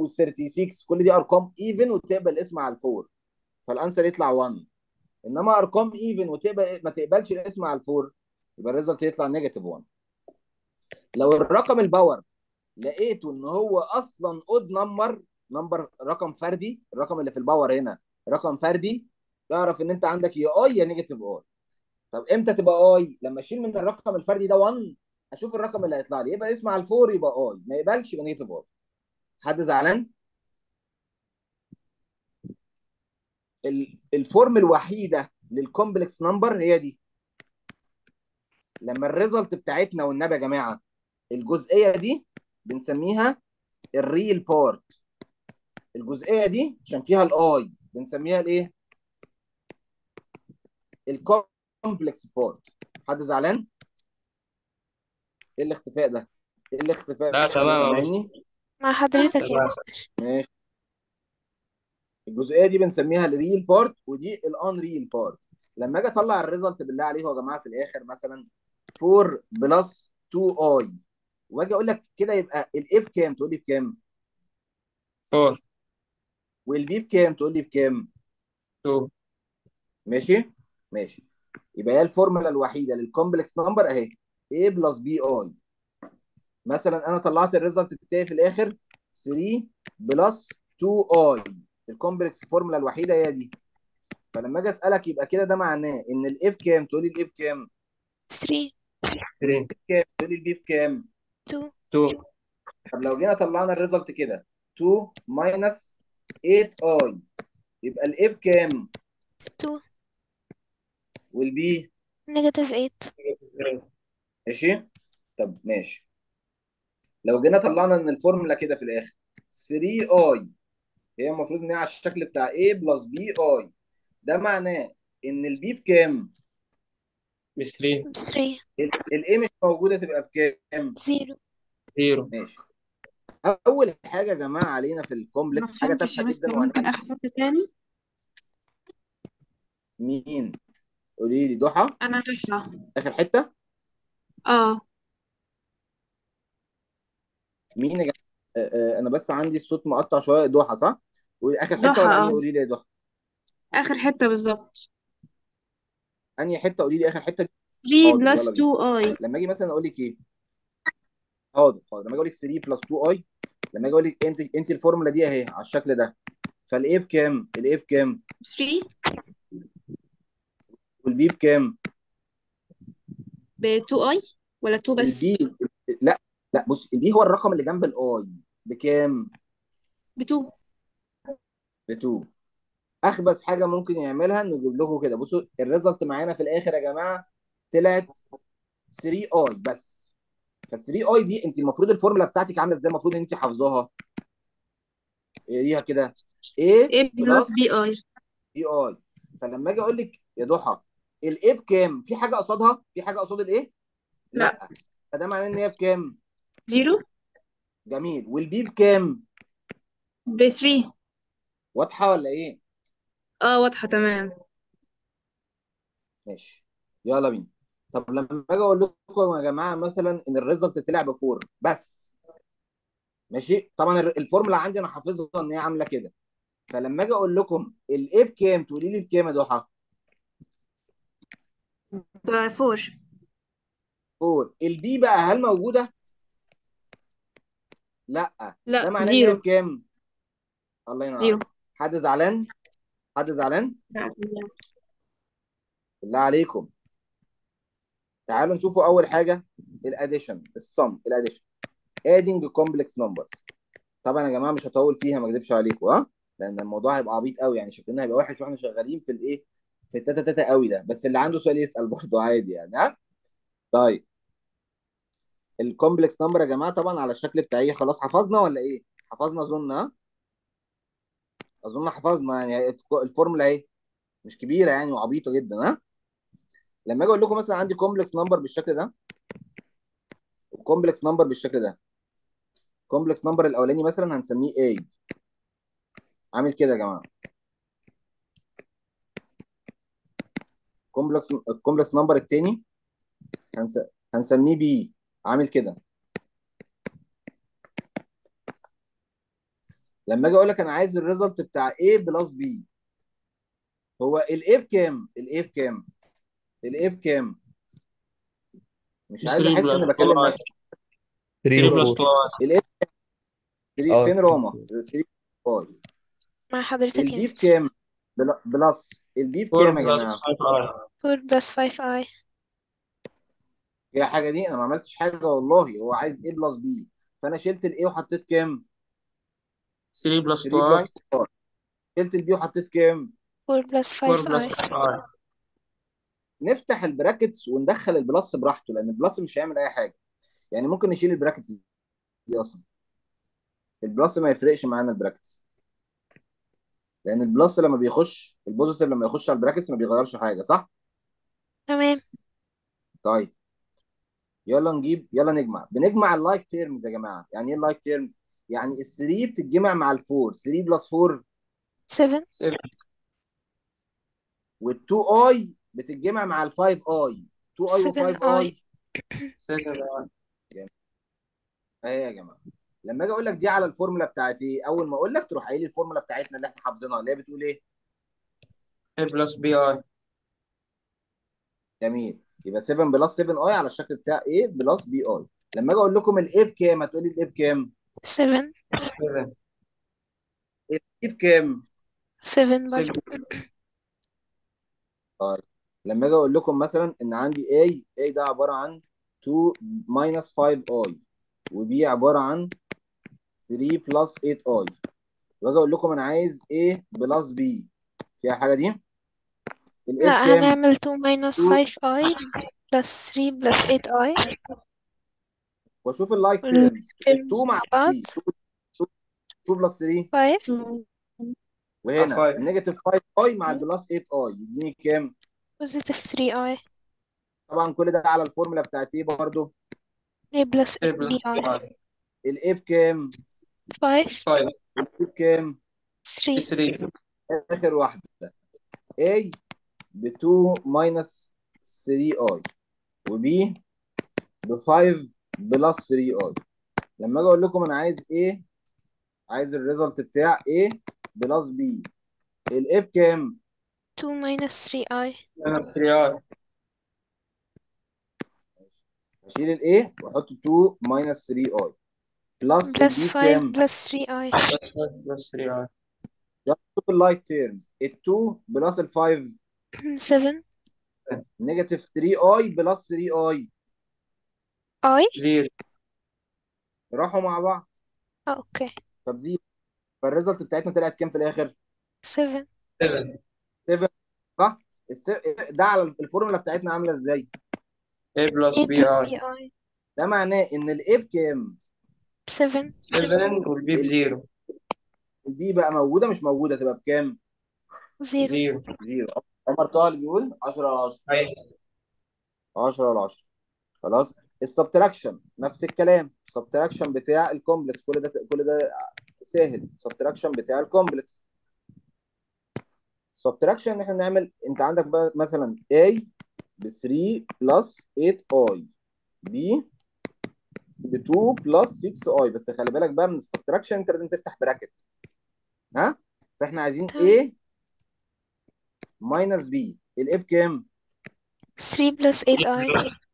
وال 36 كل دي أرقام even وتقبل القسمة على ال four فال answer يطلع 1 إنما أرقام even وتقبل ما تقبلش القسمة على ال four يبقى ال result يطلع negative 1 لو الرقم ال power لقيته إن هو أصلا odd number number رقم فردي الرقم اللي في ال power هنا رقم فردي تعرف إن أنت عندك يا i يا negative i طب إمتى تبقى i لما أشيل من الرقم الفردي ده 1 أشوف الرقم اللي هيطلع لي. يقبل القسمة على ال four يبقى i ما يقبلش يبقى negative i حد زعلان؟ ال- ال form الوحيدة لل complex number هي دي. لما ال result بتاعتنا والنبي يا جماعة الجزئية دي بنسميها ال real part. الجزئية دي عشان فيها ال i بنسميها الإيه؟ ال complex part. حد زعلان؟ إيه الاختفاء ده؟ إيه الاختفاء؟ لا ده تمام يا مستر. سامعني مع حضرتك يا مستر. ماشي. الجزئية دي بنسميها ال real part ودي ال unreal part لما أجي أطلع ال result بالله عليكم يا جماعة في الآخر مثلا 4 plus 2 i واجي أقول لك كده يبقى ال i بكام؟ تقول لي بكام؟ four والبي بكام؟ تقول لي بكام؟ 2 ماشي؟ ماشي. يبقى هي الفورمولا الوحيدة لل complex number أهي. A plus b i مثلا أنا طلعت ال result بتاعي في الآخر 3 plus 2 i ال complex formula الوحيدة هي دي. فلما أجي أسألك يبقى كده ده معناه إن ال a بكام؟ تقول لي ال a بكام؟ 3 3 كام تقول لي ال b بكام؟ 2 2 طب لو جينا طلعنا ال result كده 2 minus 8 i. يبقى ال a بكام 2 وال b negative 8 ماشي؟ طب ماشي. لو جينا طلعنا إن الفورمولا كده في الآخر 3 i. هي المفروض إن هي على الشكل بتاع A plus b i ده معناه إن ال b بكام؟ ب 3 ب 3 ال a مش موجودة تبقى بكام؟ 0 0 ماشي. أول حاجة يا جماعة علينا في ال complex حاجة تافهة جدا ممكن أخد تاني؟ مين؟ قولي لي ضحى؟ أنا ضحى. آخر حتة؟ آه. مين يا جماعة؟ آه، آه، أنا بس عندي الصوت مقطع شوية ضحى صح؟ قولي آخر حتة ضحى ولا آه. قولي لي يا ضحى؟ آخر حتة بالظبط. انهي حتة؟ قولي لي اخر حتة. 3 حاضر plus يلا بينا. 2 i لما أجي مثلا أقول لك إيه؟ حاضر حاضر. لما أجي أقول لك 3 plus 2 i لما أجي أقول لك انت انت الفورمولا دي اهي على الشكل ده. فال a بكام؟ ال a بكام؟ 3 وال b بكام؟ ب 2 i ولا 2 بس؟ البي لا لا بص ال b هو الرقم اللي جنب ال i بكام؟ ب 2 ب 2 أخبث حاجة ممكن يعملها إنه يجيب لكم كده. بصوا ال result معانا في الآخر يا جماعة طلعت 3 i بس. ف 3 i دي أنت المفروض الفورمولا بتاعتك عاملة إزاي؟ المفروض إن أنت حافظاها. اقريها كده؟ A A plus b i b i فلما أجي أقول لك يا ضحى ال a بكام؟ في حاجة قصادها؟ في حاجة قصاد ال a؟ لا. لا. فده معناه إن هي بكام؟ 0 جميل. وال b بكام؟ ب 3 واضحة ولا إيه؟ آه واضحة تمام. ماشي. يلا بينا. طب لما أجي أقول لكم يا جماعة مثلا إن ال result طلع ب four بس. ماشي؟ طبعا الفورمولا عندي أنا حافظها إن هي عاملة كده. فلما أجي أقول لكم ال a بكام تقولي لي بكام يا ضحى 4 four. ال b بقى هل موجودة؟ لا. ده لا معناه إن هي 0 بكام؟ الله ينور 0 عليك حد زعلان؟ حد زعلان؟ بالله عليكم. تعالوا نشوفوا أول حاجة ال addition ال sum ال addition adding complex numbers طبعا يا جماعة مش هطول فيها ما أكذبش عليكم ها؟ لأن الموضوع هيبقى عبيط قوي يعني شكلنا هيبقى وحش وإحنا شغالين في الايه في التاتا تاتا قوي ده. بس اللي عنده سؤال يسأل برضه عادي يعني ها؟ طيب. ال complex number يا جماعة طبعا على الشكل بتاعي خلاص حفظنا ولا إيه؟ حفظنا أظن ها؟ أظن حفظنا يعني الفورمولا اهي مش كبيرة يعني وعبيطة جدا ها؟ لما أجي أقول لكم مثلا عندي complex number بالشكل ده و complex number بالشكل ده complex number الأولاني مثلا هنسميه A. عامل كده يا جماعة. complex ال complex number التاني هنس... هنسميه B. عامل كده. لما أجي أقول لك أنا عايز ال result بتاع A plus B هو ال a بكام؟ ال a بكام؟ ال a بكام؟ مش عايز 3 أحس إني بكلم 2 نفسي 3 3 بلس و 2 الايه 3 آه فين 3 راما؟ 3 باي مع حضرتك يا البي بكام؟ بل- بلس البي 4 بكام يا بلس جماعة؟ 5 4 بلس 5 i هي حاجة دي أنا ما عملتش حاجة والله هو عايز A بلس B فأنا شلت الايه وحطيت كام؟ 3 بلس 3 2 بلس 2 شلت البي وحطيت كام؟ 4 بلس 4 5 بلس i 5 نفتح البراكتس وندخل البلس براحته لأن البلس مش هيعمل أي حاجة. يعني ممكن نشيل ال brackets دي أصلا. ال plus ما يفرقش معانا ال brackets. لأن ال plus لما بيخش ال positive لما يخش على ال brackets ما بيغيرش حاجة صح؟ تمام. طيب. يلا نجيب يلا نجمع. بنجمع ال like terms يا جماعة. يعني إيه ال like terms يعني ال3 بتتجمع مع ال4 3 plus 4 7 7 وال2 i بتتجمع مع ال5 i 2 i 7 و5 i 7 اهي يا جماعة؟ لما أجي أقول لك دي على الفورمولا بتاعت إيه اول ما أقول لك تروح قايل لي الفورمولا بتاعتنا اللي إحنا حافظينها اللي هي بتقول إيه؟ A plus b i جميل. يبقى 7 plus 7 i على الشكل بتاع a plus b i لما أجي أقول لكم ال a بكام هتقول لي ال a بكام؟ 7 7 ال a بكام 7 برضه 7 طيب لما أجي أقول لكم مثلا إن عندي A A ده عبارة عن 2 minus 5i وB عبارة عن 3 plus 8i واجي أقول لكم أنا عايز A plus B. فيها حاجة دي؟ لا بكام هنعمل 2 minus 5i plus 3 plus 8i وأشوف ال like terms ال2 والترمز مع مع بعض. 3 2 plus 3 5 وهنا 5 ال negative 5i مع ال plus 8i يديني كام؟ Positive 3i طبعا كل ده على الفورمولا بتاعت إيه برضه a A plus بي bi i ال a بكام 5 5 ال b بكام 3 3 آخر واحدة. A ب 2 minus 3i وB ب 5 plus 3i لما أجي أقول لكم أنا عايز إيه عايز ال result بتاع A plus B. ال a بكام؟ 2 minus 3i minus 3 i اشيل ال a واحط 2 minus 3i بلس plus البي 5 بكام؟ plus 3i plus 3 i يلا شوف ال like terms ال2 plus ال5 7 negative 3i plus 3i i 0 راحوا مع بعض. آه okay. طب zero. فال result بتاعتنا طلعت كام في الآخر؟ 7 7 7 صح؟ الس... ده على الفورمولا بتاعتنا عاملة إزاي؟ A بلس a بي plus اي ده معناه إن ال a بكام؟ 7 7 وال b ب zero. ال b بقى موجودة مش موجودة؟ تبقى بكام؟ 0 0 zero. عمر طه اللي بيقول 10 على 10 أيوة. 10 على 10 خلاص؟ ال subtraction نفس الكلام. ال subtraction بتاع ال complex كل ده كل ده سهل. ال subtraction بتاع ال complex. ال subtraction إن إحنا نعمل أنت عندك بقى مثلا A ب 3 plus 8i B ب 2 plus 6i بس خلي بالك بقى من ال subtraction أنت لازم تفتح bracket. ها؟ فإحنا عايزين A minus B. ال a بكام؟ 3 plus 8i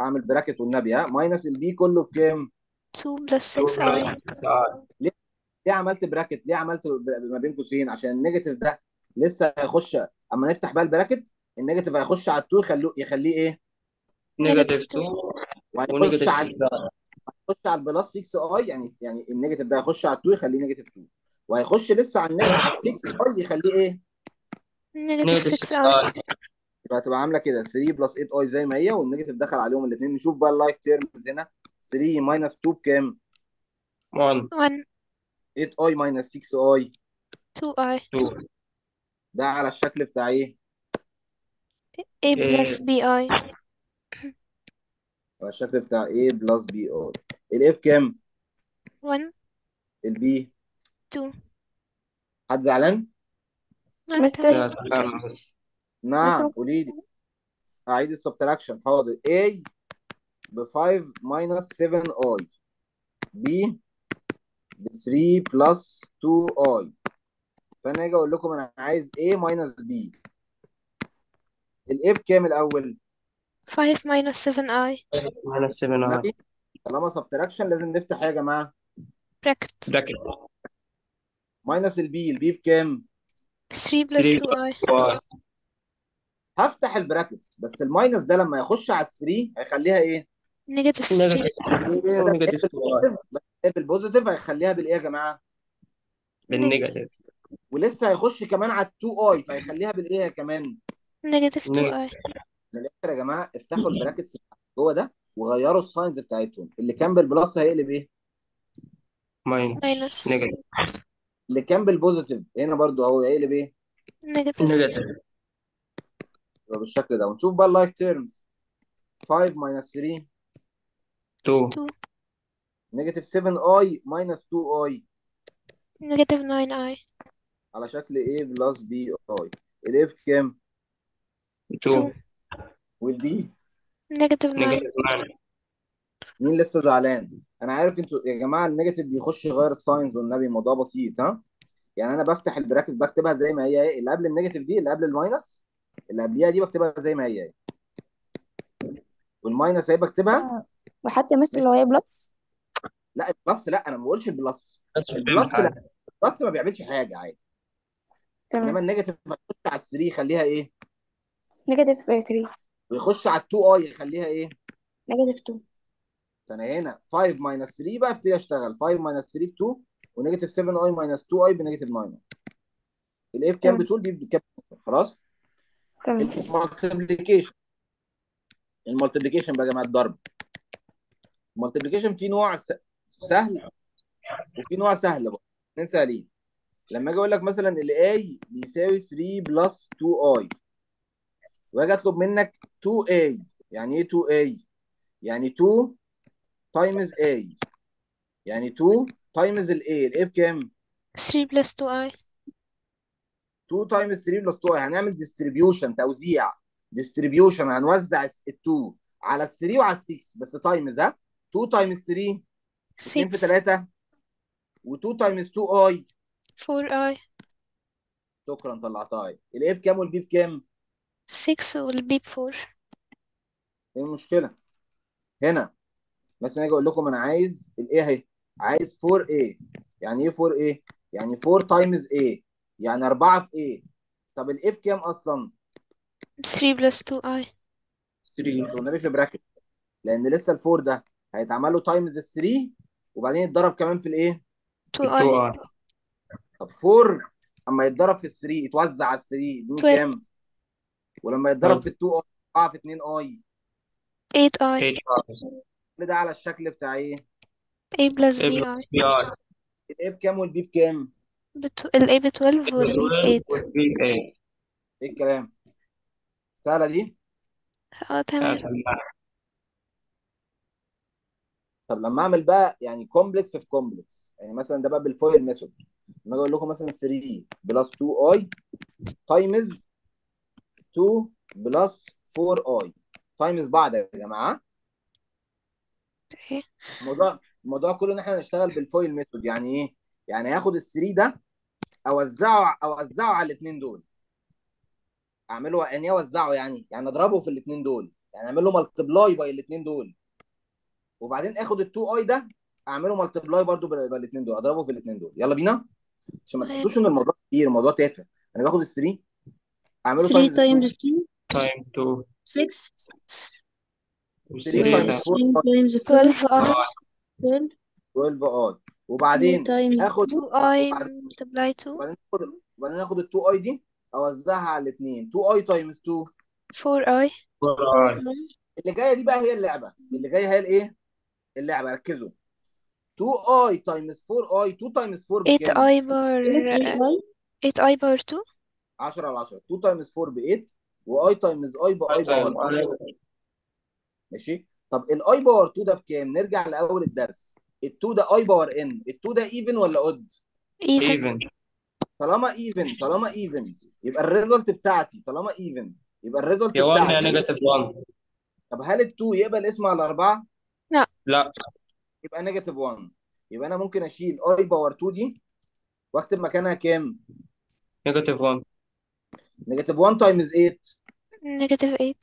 هعمل bracket والنبي ها؟ minus ال b كله بكام؟ 2 plus 2 6i plus 6 ليه؟ ليه عملت bracket؟ ليه عملت ما بين قوسين؟ عشان ال negative ده لسه هيخش أما نفتح بقى ال bracket ال negative هيخش على ال two يخلوه يخليه إيه؟ negative negative 2 2 وهيخش و negative على 6 هيخش على ال plus 6 i يعني يعني ال negative ده هيخش على ال two يخليه negative 2 وهيخش لسه على ال negative على 6 i يخليه إيه؟ نيجاتيف 6i 6 يبقى هتبقى عاملة كده 3 plus 8 i زي ما هي وال negative دخل عليهم الاثنين نشوف بقى ال like terms هنا. 3 minus 2 بكام؟ 1 1 8 i minus 6 i 2i 2 ده على الشكل بتاع إيه؟ a plus bi على الشكل بتاع A plus b i ال a بكام؟ 1 ال b 2 حد زعلان؟ لا مستر نعم قولي لي. أعيد ال subtraction حاضر. A ب 5 minus 7 i B ب 3 plus 2 i فأنا أجي أقول لكم أنا عايز A minus B. ال a بكام الأول؟ 5 minus 7i minus 7 i نبي طالما subtraction لازم نفتح إيه يا جماعة bracket bracket minus ال b ال b بكام؟ 3 plus 3 2i y هفتح ال brackets بس ال minus ده لما يخش على ال 3 هيخليها إيه؟ [laughs] negative 3 negative 3 و negative. 2 y بال positive هيخليها بالايه يا جماعة. بال negative ولسه هيخش كمان على ال 2 i فهيخليها بالايه كمان. negative 2i من الآخر يا جماعة افتحوا ال brackets جوه ده وغيروا ال signs بتاعتهم. اللي كان بال plus هيقلب إيه؟ Minus. Negative. اللي كان بال positive هنا برضو أهو هيقلب إيه؟ negative negative. يبقى بالشكل ده. ونشوف بقى ال like terms 5 minus 3 2 2 negative 7 i minus 2 i negative 9i على شكل A plus b i ال a كام؟ 2 وال b negative 9 negative 9 مين لسه زعلان؟ أنا عارف أنتوا يا جماعة ال negative بيخش يغير ال signs والنبي الموضوع بسيط ها؟ يعني أنا بفتح ال brackets بكتبها زي ما هي إيه؟ اللي قبل ال negative دي اللي قبل ال minus؟ اللي قبليها دي بكتبها زي ما هي. وال minus اهي بكتبها؟ وحتى مثل لو هي plus لا ال plus لا أنا ما بقولش البلس البلس لا البلس ما بيعملش حاجة عادي. إنما تمام ال negative هيخش على ال 3 يخليها إيه؟ negative 3 ويخش على ال 2 i يخليها إيه؟ negative 2 فانا هنا. 5 minus 3 بقى ابتدي أشتغل. 5 minus 3 ب 2 و negative 7 i minus 2 i ب negative 9 ال a بكام بتقول؟ دي بكام؟ خلاص. تمام ال multiplication ال multiplication بقى يا جماعة الضرب. ال multiplication في نوع سهل وفي نوع سهل بقى اثنين سهلين. لما أجي أقول لك مثلا ال a بيساوي 3 plus 2 i وأجي أطلب منك 2a يعني إيه 2a يعني 2 times a. يعني 2 times ال a ال a بكام؟ 3 plus 2i 2 times 3 plus 2 هنعمل distribution توزيع. distribution هنوزع ال 2 على ال 3 وعلى ال 6 بس times ها؟ 2 times 3 2 في 6 3 و2 times 2 i 4i شكرا طلعتها. i ال a بكام وال b بكام؟ 6 وال b 4 إيه المشكلة؟ هنا. مثلا أجي أقول لكم أنا عايز ال a أهي. عايز 4a يعني إيه 4a يعني 4 times a. يعني 4 في a. طب ال a بكام أصلا؟ 3 plus 2i بس 3 والنبي في bracket لأن لسه ال four ده هيتعمل له times ال 3 وبعدين يتضرب كمان في الايه 2i 2 i. طب 4 أما يتضرب في ال 3 يتوزع على ال 3 دي 12 كام؟ ولما يتضرب في ال 2 i 4 في 2 i 8i 8 i كل ده على الشكل بتاع إيه؟ A a plus b i. ال a بكام وال b بكام؟ بتو... ال a ب 12 وال b ب 8 وال b 8 إيه الكلام؟ سهلة دي؟ آه تمام. طب لما أعمل بقى يعني complex في complex يعني مثلا ده بقى بال FOIL method. لما أجي أقول لكم مثلا 3 plus 2 i times 2 plus 4 i times بعض يا جماعة. إيه؟ الموضوع الموضوع كله إن إحنا نشتغل بال FOIL method يعني إيه؟ يعني هاخد ال 3 ده أوزعه أوزعه على الاثنين دول. أعمله يعني إيه أوزعه يعني؟ يعني أضربه في الاثنين دول. يعني اعمل له multiply by الاثنين دول. وبعدين آخد ال 2 i ده أعمله multiply برضو بالاثنين دول. أضربه في الاثنين دول. يلا بينا. عشان ما تمام تحسوش إن الموضوع كبير الموضوع تافه. أنا باخد ال 3 أعمله 3 تايمز 2 times 2 time 2 6 و 3 3 times time 4 3 times 4 12i 12 12 i 2 وبعدين times آخد 2i وبعدين multiply 2 وبعدين اخد وبعدين اخد ال 2 i دي أوزعها على الاثنين 2 i times 2 4i 4 i. اللي جاية دي بقى هي اللعبة. اللي جاية هي الإيه؟ اللعبة. ركزوا. 2 i times 4 i 2 times 4 بكام؟ 8i power 8i 8i power 2 10 على 10 2 times 4 ب 8 و i times i by power 2 ماشي؟ طب ال i power 2 ده بكام؟ نرجع لأول الدرس. ال2 ده i power n ال2 ده even ولا odd؟ Even. Even. طالما even طالما even يبقى ال result بتاعتي طالما even يبقى ال result يا 1 يا بتاعتي. negative 1 طب هل ال2 يقبل قسمة على 4 لا. يبقى negative 1 يبقى أنا ممكن أشيل i power 2 دي وأكتب مكانها كام؟ negative 1 negative 1 times 8 negative 8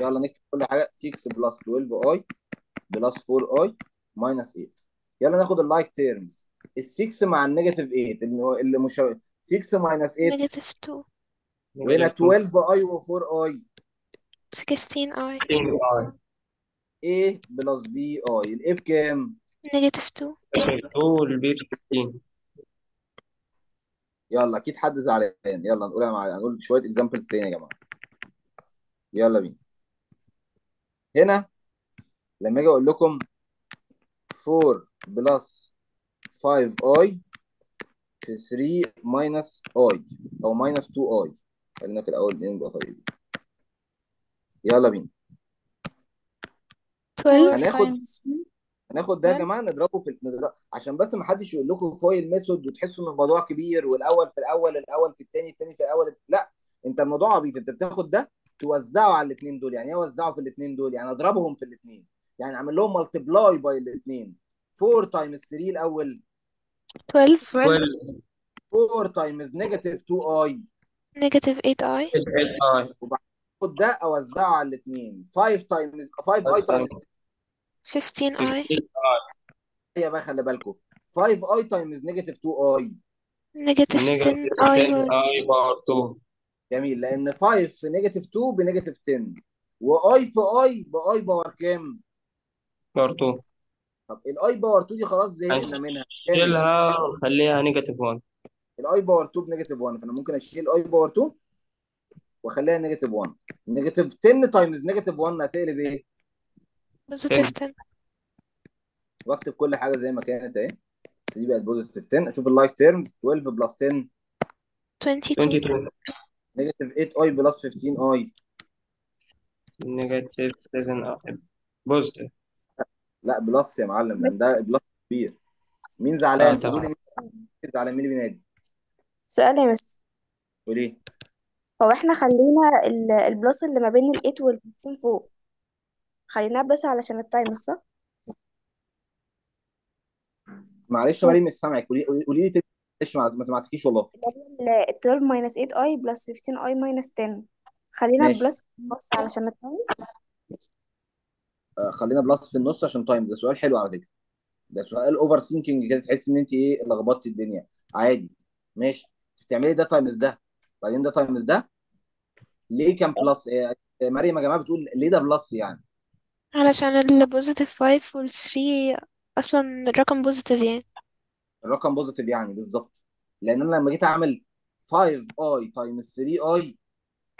يلا نكتب كل حاجة. 6 plus 12 i plus 4 i minus 8 يلا ناخد ال like terms ال 6 مع ال negative 8 اللي مش 6 minus 8 negative 2 وهنا negative 2 12 i و4 i 16 i i A plus b i ال a بكام؟ negative 2 negative 2 ال b 16 يلا أكيد حد زعلان. يلا نقولها مع هنقول شوية examples تاني يا جماعة. يلا بينا. هنا لما أجي أقول لكم 4 plus 5 i في 3 minus i أو minus 2 i. خلينا في الأول نبقى طيبين يلا بينا. 12 هناخد هناخد ده يا 12 جماعة نضربه في نضرب عشان بس ما حدش يقول لكم FOIL method وتحسوا إن الموضوع كبير والأول في الأول الأول في الثاني الثاني في الأول. لا أنت الموضوع عبيط. أنت بتاخد ده توزعه على الاثنين دول. يعني إيه أوزعه في الاثنين دول؟ يعني أضربهم في الاثنين يعني اعمل لهم multiply by الاثنين. 4 times 3 الأول. 12 12 12 4 times negative 2 i negative 8 i 8 i وبعد اخد ده أوزعه على الاثنين. 5 times 5 i times 15 i 16 i هي بقى خلي بالكم. 5 i times negative 2 i negative 10 negative i 10 برضه i power 2 جميل. لأن 5 في negative 2 ب negative 10 و i في i by power كام؟ power 2 طب ال i power 2 دي خلاص زهقنا منها. كام؟ هنشيلها ونخليها negative 1 ال i power 2 ب negative 1 فأنا ممكن أشيل i power 2 وأخليها negative 1 negative 10 times negative 1 هتقلب إيه؟ positive 10 10 واكتب كل حاجة زي ما كانت اهي بس دي بقت positive 10 أشوف ال like terms 12 plus 10 22 22 negative 8 i plus 15 i negative 7 i positive لا plus يا معلم بس لأن ده plus كبير. مين آه زعلان؟ قولوا تمام لي مين زعلان؟ مين اللي بينادي؟ سؤال يا miss قولي. لي هو إحنا خلينا ال- ال plus اللي ما بين ال 8 وال 15 فوق. خليناها plus علشان ال time صح؟ معلش مريم مش سامعك. قولي قولي لي تاني. معلش ما ما سمعتكيش والله. ال 12 minus 8 i plus 15 i minus 10 خلينا ماشي. plus plus علشان ال times آه خلينا plus في النص عشان time ده سؤال حلو على فكرة. ده سؤال overthinking كده تحس إن انت إيه لخبطتي الدنيا. عادي. ماشي. بتعملي ده times ده؟ بعدين ده times ده؟ ليه كان plus إيه مريم يا جماعة بتقول ليه ده plus يعني؟ علشان ال positive 5 وال 3 أصلا الرقم positive يعني. الرقم positive يعني بالظبط. لأن أنا لما جيت أعمل 5 i times 3 i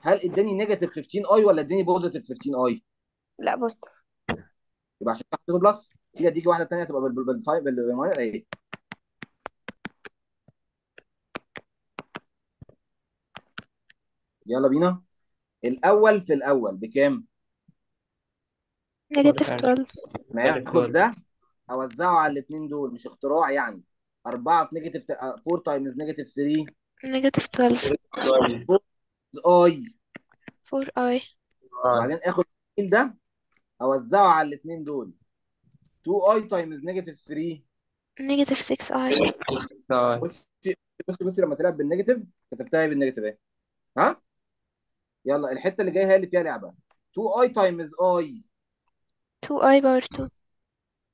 هل اداني negative 15 i ولا اداني positive 15 i لا positive يبقى عشان تحط plus في هتيجي واحدة ثانية تبقى بال- بال- بال time بال minus اهي يلا بينا. الأول في الأول بكام؟ negative 12 12 ما negative ياخد 12 ده أوزعه على الاثنين دول مش اختراع يعني. 4 في negative 4 times negative 3 negative 12 i 4 i i وبعدين آخد الجيل ده. أوزعه على الاثنين دول. 2 i times negative 3 negative 6 i i بصي بصي بصي لما تلعب بال negative كتبتها بال negative اهي ها؟ يلا الحتة اللي جاية هي اللي فيها لعبة. 2 i times i 2 i power 2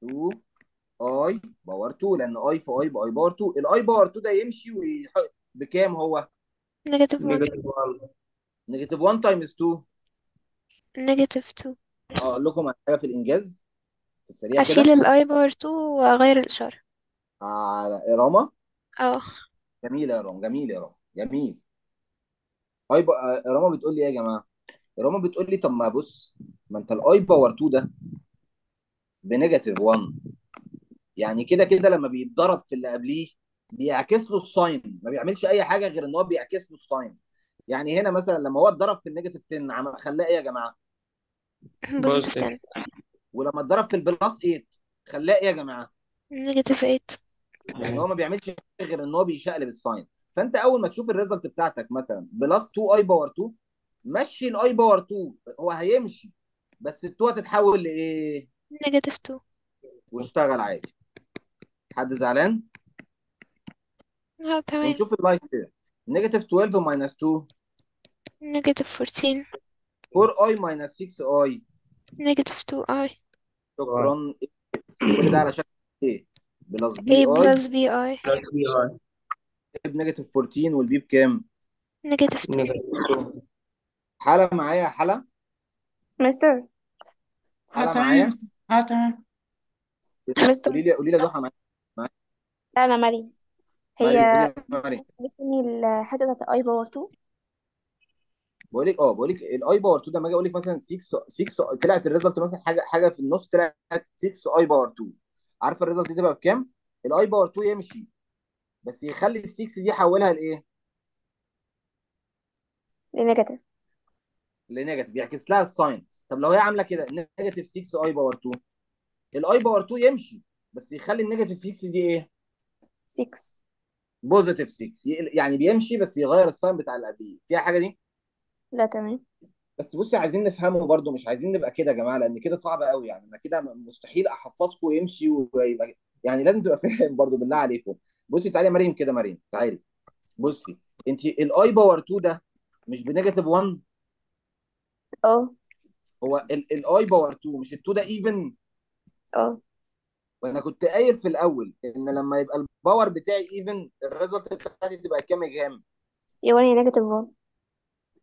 2 i power 2 لأن i في i by power 2 ال i power 2 ده يمشي ويح... بكام هو؟ negative 1 negative 1 negative 1 times 2 negative 2 أقول لكم على حاجة في الإنجاز في السريع أشيل كده ال i power 2 وأغير الاشاره على راما آه. جميل يا رام جميل يا رام جميل. i b... آه، راما بتقول لي إيه يا جماعة؟ راما بتقول لي طب ما بص ما أنت ال i power 2 ده ب negative 1 يعني كده كده لما بيتضرب في اللي قبليه بيعكس له ال sign ما بيعملش أي حاجة غير إن هو بيعكس له ال sign يعني هنا مثلا لما هو اتضرب في ال negative 10 عم خلاه إيه يا جماعة؟ positive positive 10 ولما اتضرب في ال plus 8 خلاه إيه يا جماعة. negative 8 يعني هو ما بيعملش غير إن هو بيشقلب ال sign فأنت أول ما تشوف ال result بتاعتك مثلا plus 2 i power 2 مشي ال i power 2 هو هيمشي بس ال 2 هتتحول لإيه؟ negative 2 واشتغل عادي. حد زعلان؟ آه تمام. ونشوف اللايت negative 12 minus 2 negative 14 4 i minus 6 i. negative 2 i. شكرا. كل ده على شكل a plus b a a plus bi plus bi ب negative 14 وال b بكام؟ negative 2 negative 2 حالة معايا يا حالة؟ مستر. آه حالة تمام. معايا آه تمام. مستر. قولي لي قولي لي يا ضحى معايا معايا. لا أنا مريم مريم هي مريم الحتة بتاعت i power 2 بقول لك آه بقول لك ال i power 2 ده لما أجي أقول لك مثلا 6 6 طلعت ال result مثلا حاجة حاجة في النص طلعت 6 i power 2 عارفة ال result دي تبقى بكام؟ ال i power 2 يمشي. بس يخلي ال 6 دي يحولها لإيه؟ ل negative ل negative يعكس لها ال sign طب لو هي عاملة كده negative 6 i power 2 ال i power 2 يمشي بس يخلي ال negative 6 دي إيه؟ 6 positive 6 ي- يعني بيمشي بس يغير ال sign بتاع اللي قبليه. فيها حاجة دي؟ لا تمام. بس بصي عايزين نفهمه برضو مش عايزين نبقى كده يا جماعة لأن كده صعب قوي يعني. أنا كده مستحيل أحفظكم ويمشي ويبقى يعني لازم تبقى [laughs] فاهم برضو بالله عليكم. بصي تعالي يا مريم كده مريم تعالي. بصي انت ال i power 2 ده مش ب negative 1 آه. هو ال i power 2 مش ال 2 ده even آه. وأنا كنت قايل في الأول إن لما يبقى ال power بتاعي even ال result بتاعتي تبقى كام يا جام يا 1 يا negative 1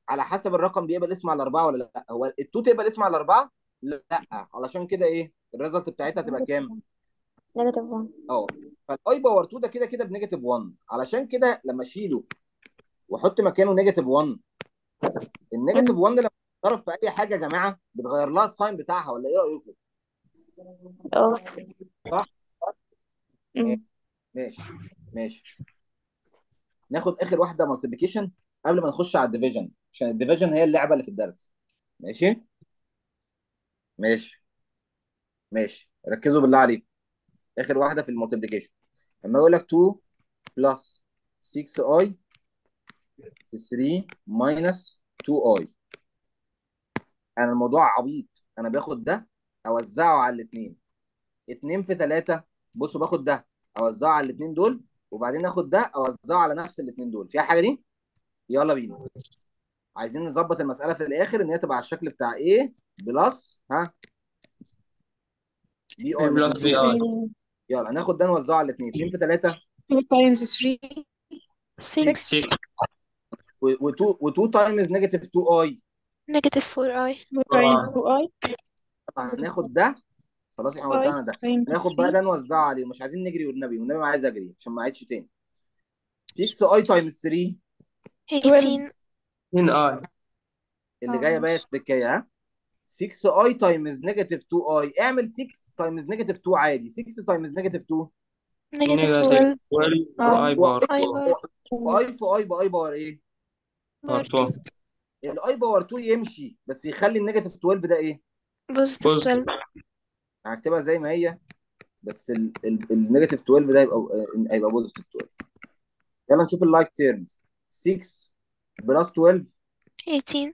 على حسب الرقم بيقبل قسمة على أربعة ولا لأ. هو ال 2 تقبل قسمة على أربعة؟ لأ. علشان كده إيه ال result بتاعتها تبقى كام؟ negative 1 آه. فال i power 2 ده كده كده ب negative 1 علشان كده لما أشيله وأحط مكانه negative 1 ال negative 1 لما بتضرب في أي حاجة يا جماعة بتغير لها ال sign بتاعها ولا إيه رأيكم؟ آه صح؟ أمم. ماشي. ماشي. ناخد آخر واحدة multiplication قبل ما نخش على ال division عشان ال division هي اللعبة اللي في الدرس. ماشي؟ ماشي. ماشي. ركزوا بالله عليكم. آخر واحدة في ال multiplication لما أقول لك 2 plus 6 i في 3 minus 2 i أنا الموضوع عبيط. أنا باخد ده أوزعه على الاثنين 2 في 3 بصوا باخد ده أوزعه على الاثنين دول وبعدين آخد ده أوزعه على نفس الاثنين دول. فيها حاجة دي؟ يلا بينا. عايزين نظبط المسألة في الآخر إن هي تبقى على الشكل بتاع a plus ها؟ b a plus bi يلا هناخد ده نوزعه على الاثنين 2 في 3 2 times 3 6 6 و2 و2 times negative 2 i negative 4 i 4 times 2i هناخد ده. خلاص إحنا 5 وزعنا ده. ناخد بقى 3 ده نوزعه عليه. مش عايزين نجري والنبي. والنبي ما عايز أجري عشان ما أعيدش تاني. 6 i times 3 18 2 i. اللي جاية بقى ال tricky ها؟ 6 i times negative 2 i اعمل 6 times negative 2 عادي. 6 times negative 2 negative negative 12 12 i power i 2 power و i في i by power إيه power 2 ال i power 2 يمشي بس يخلي ال negative 12 ده إيه positive positive 12 هكتبها زي ما هي بس ال- ال- ال negative 12 ده هيبقى هيبقى positive 12 يلا نشوف اللايك تيرمز 6 بلس 12 18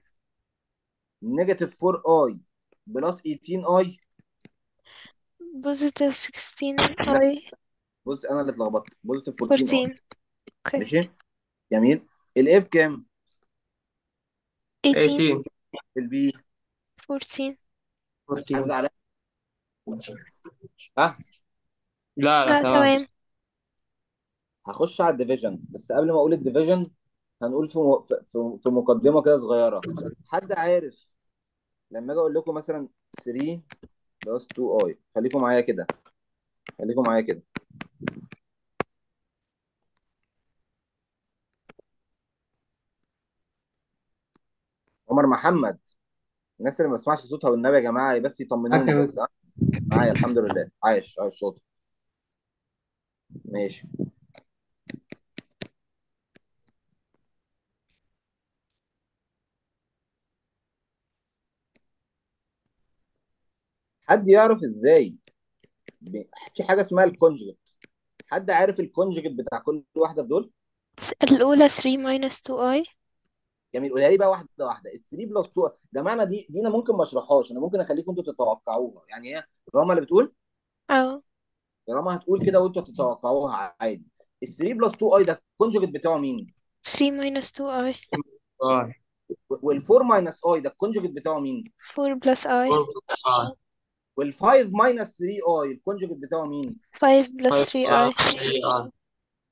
نيجاتيف 4 اي بلس 18 اي بوزيتيف 16 اي بص أنا اللي اتلخبطت. positive 14 i 14 okay ماشي؟ جميل. ال a بكام 18 18 ال b 14 حد 14 زعلان ها؟ لا لا لا تمام. تمام. هخش على ال division بس قبل ما أقول ال division هنقول في في مقدمة كده صغيرة. حد عارف لما أجي أقول لكم مثلا 3 plus 2 i خليكم معايا كده. خليكم معايا كده. عمر محمد. الناس اللي ما بسمعش صوتها والنبي يا جماعة بس يطمنوني بس معايا الحمد لله. عايش عايش شاطر. ماشي. حد يعرف إزاي في حاجة اسمها ال conjugate حد عارف ال conjugate بتاع كل واحدة في دول؟ الأولى 3 minus 2i جميل قولها لي بقى واحدة واحدة. ال 3 plus 2 ده معنى دي دي أنا ممكن ما أشرحهاش. أنا ممكن أخليكم أنتوا تتوقعوها. يعني هي راما اللي بتقول؟ آه طالما هتقول كده وأنتوا تتوقعوها عادي. ال 3 plus 2 i ده ال conjugate بتاعه مين؟ 3 minus 2i i وال 4 minus i ده ال conjugate بتاعه مين؟ 4 plus i. اي وال 5 ماينس 3 اي الكونجوجيت بتاعه مين؟ 5 plus 5 3i i 3 i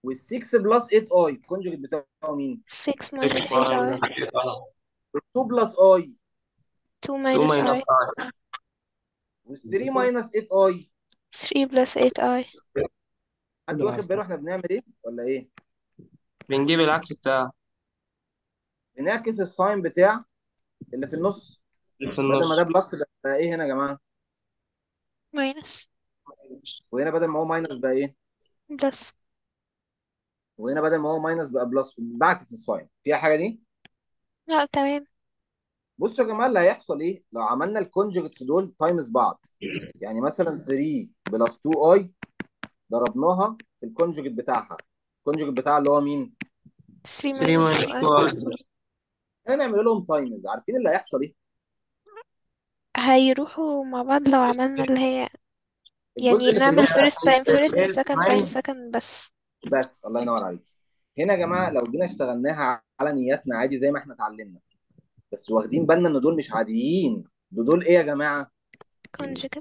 وال 6 plus 8 i ال conjugate بتاعه مين؟ 6 6 minus 8i اي وال 2 plus i 2 2 minus minus i i وال 3 minus 8 i 3 plus 8i حد واخد باله إحنا بنعمل إيه؟ ولا إيه؟ بنجيب العكس بتاعه بنعكس ال sign بتاع اللي في النص. اللي في بدل ما النص. ده plus بقى إيه هنا يا جماعة؟ Minus وهنا بدل ما هو minus بقى إيه؟ plus وهنا بدل ما هو minus بقى plus. بعكس ال sign. فيها حاجة دي؟ لا تمام. بصوا يا جماعة اللي هيحصل إيه؟ لو عملنا ال conjugates دول times بعض. يعني مثلا 3 plus 2 i ضربناها في ال conjugate بتاعها. ال conjugate بتاعها اللي هو مين؟ 3 3 minus minus 2i 2 هنعمل لهم times عارفين اللي هيحصل إيه؟ هيروحوا مع بعض لو عملنا اللي هي الجزء يعني اللي في نعمل النص first time first و second time 9 second بس. بس الله ينور عليك. هنا يا جماعة لو جينا اشتغلناها على نياتنا عادي زي ما إحنا اتعلمنا. بس واخدين بالنا إن دول مش عاديين. دول دول إيه يا جماعة؟ Conjugate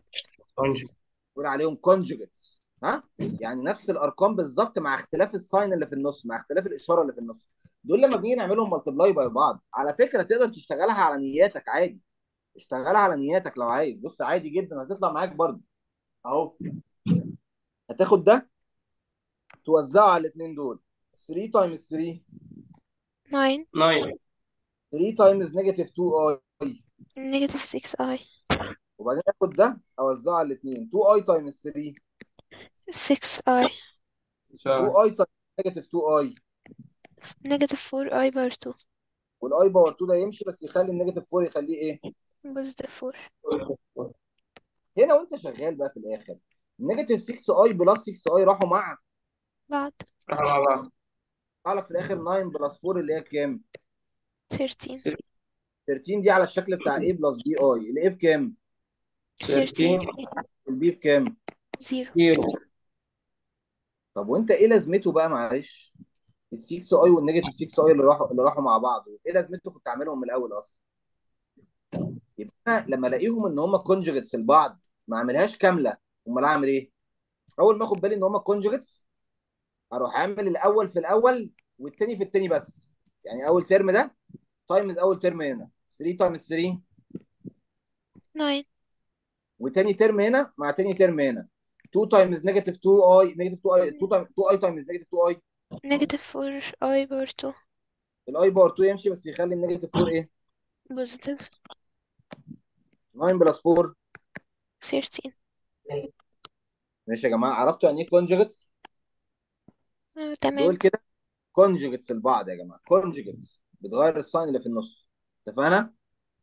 بنقول عليهم conjugates ها؟ يعني نفس الأرقام بالظبط مع اختلاف ال sign اللي في النص مع اختلاف الإشارة اللي في النص. دول لما بنيجي نعملهم multiply by بعض على فكرة تقدر تشتغلها على نياتك عادي. اشتغلها على نياتك لو عايز. بص عادي جدا هتطلع معاك برضه. أهو. هتاخد ده توزعه على الاثنين دول. 3 تايمز 3 9 9 3 times negative 2 i negative 6i وبعدين آخد ده أوزعه على الاثنين 2 i times 3 6i 2 i times negative 2 i negative 4i power 2 وال i power 2 ده يمشي بس يخلي ال negative 4 يخليه إيه؟ Positive 4 هنا وانت شغال بقى في الآخر. negative 6 i plus 6 i راحوا مع بعد مع بعض. طلع لك في الآخر 9 plus 4 اللي هي كام؟ 13 13 دي على الشكل بتاع a plus b i ال a بكام؟ 13 13 ال b بكام؟ 0 0 طب وانت إيه لازمته بقى معلش؟ ال 6 i وال negative 6 i اللي راحوا اللي راحوا مع بعض. إيه لازمته كنت اعملهم من الأول أصلا؟ يبقى لما الاقيهم ان هم conjugates لبعض ما اعملهاش كاملة امال اعمل إيه؟ أول ما آخد بالي إن هم conjugates أروح أعمل الأول في الأول والتاني في التاني بس. يعني أول term ده times أول term هنا. 3 times 3 9 وتاني term هنا مع تاني term هنا. 2 times negative 2 i negative 2 i 2 time 2 i times negative 2 i negative 4i بار 2 الاي باور 2 يمشي بس يخلي ال negative 4 إيه؟ Positive. 9 plus 4 13 ماشي يا جماعة عرفتوا يعني إيه conjugates آه، تمام. دول كده conjugates لبعض يا جماعة. conjugates بتغير ال sign اللي في النص. اتفقنا؟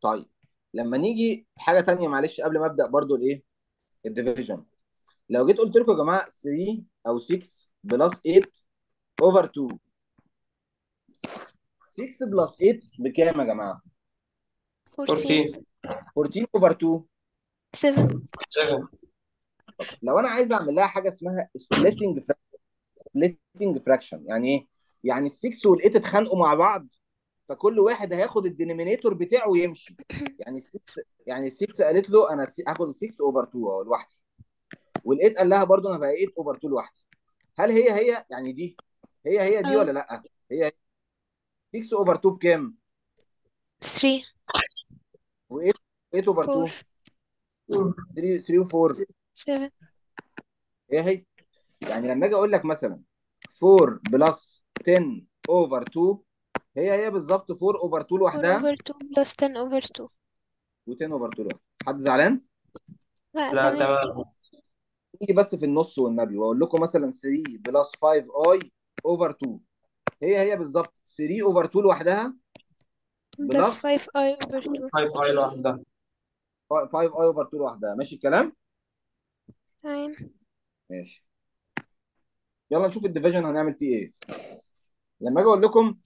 طيب لما نيجي حاجة تانية معلش قبل ما أبدأ برضو الإيه؟ ال division. لو جيت قلت لكم يا جماعة 3 أو 6 plus 8 over 2 6 plus 8 بكام يا جماعة؟ 14 14 14 over 2 7 7 لو أنا عايز أعمل لها حاجة اسمها splitting splitting fraction يعني إيه؟ يعني ال6 وال8 اتخانقوا مع بعض فكل واحد هياخد ال denominator بتاعه ويمشي. [coughs] يعني ال6 يعني ال6 قالت له أنا هاخد ال6 over 2 أهو لوحدي. وال8 قال لها برضو أنا بقى 8 over 2 لوحدي. هل هي هي يعني دي هي هي دي أه. ولا لأ؟ هي هي. 6 over 2 بكام؟ 3 و8 8 over 2 4 3 3 و4 7 هي هي؟ يعني لما أجي أقول لك مثلا 4 plus 10 over 2 هي هي بالظبط 4 over 2 4 لوحدها؟ over 2 plus 10 over 2 و10 over 2 لوحدها. حد زعلان؟ لا لا تمام. تمام. نيجي بس في النص والنبي وأقول لكم مثلا 3 plus 5 i over 2 هي هي بالظبط 3 over 2 لوحدها؟ Plus plus 5i over 2 5 i لوحدها. 5 i over 2 لوحدها. ماشي الكلام؟ تمام. ماشي. يلا نشوف ال division هنعمل فيه إيه. لما أجي أقول لكم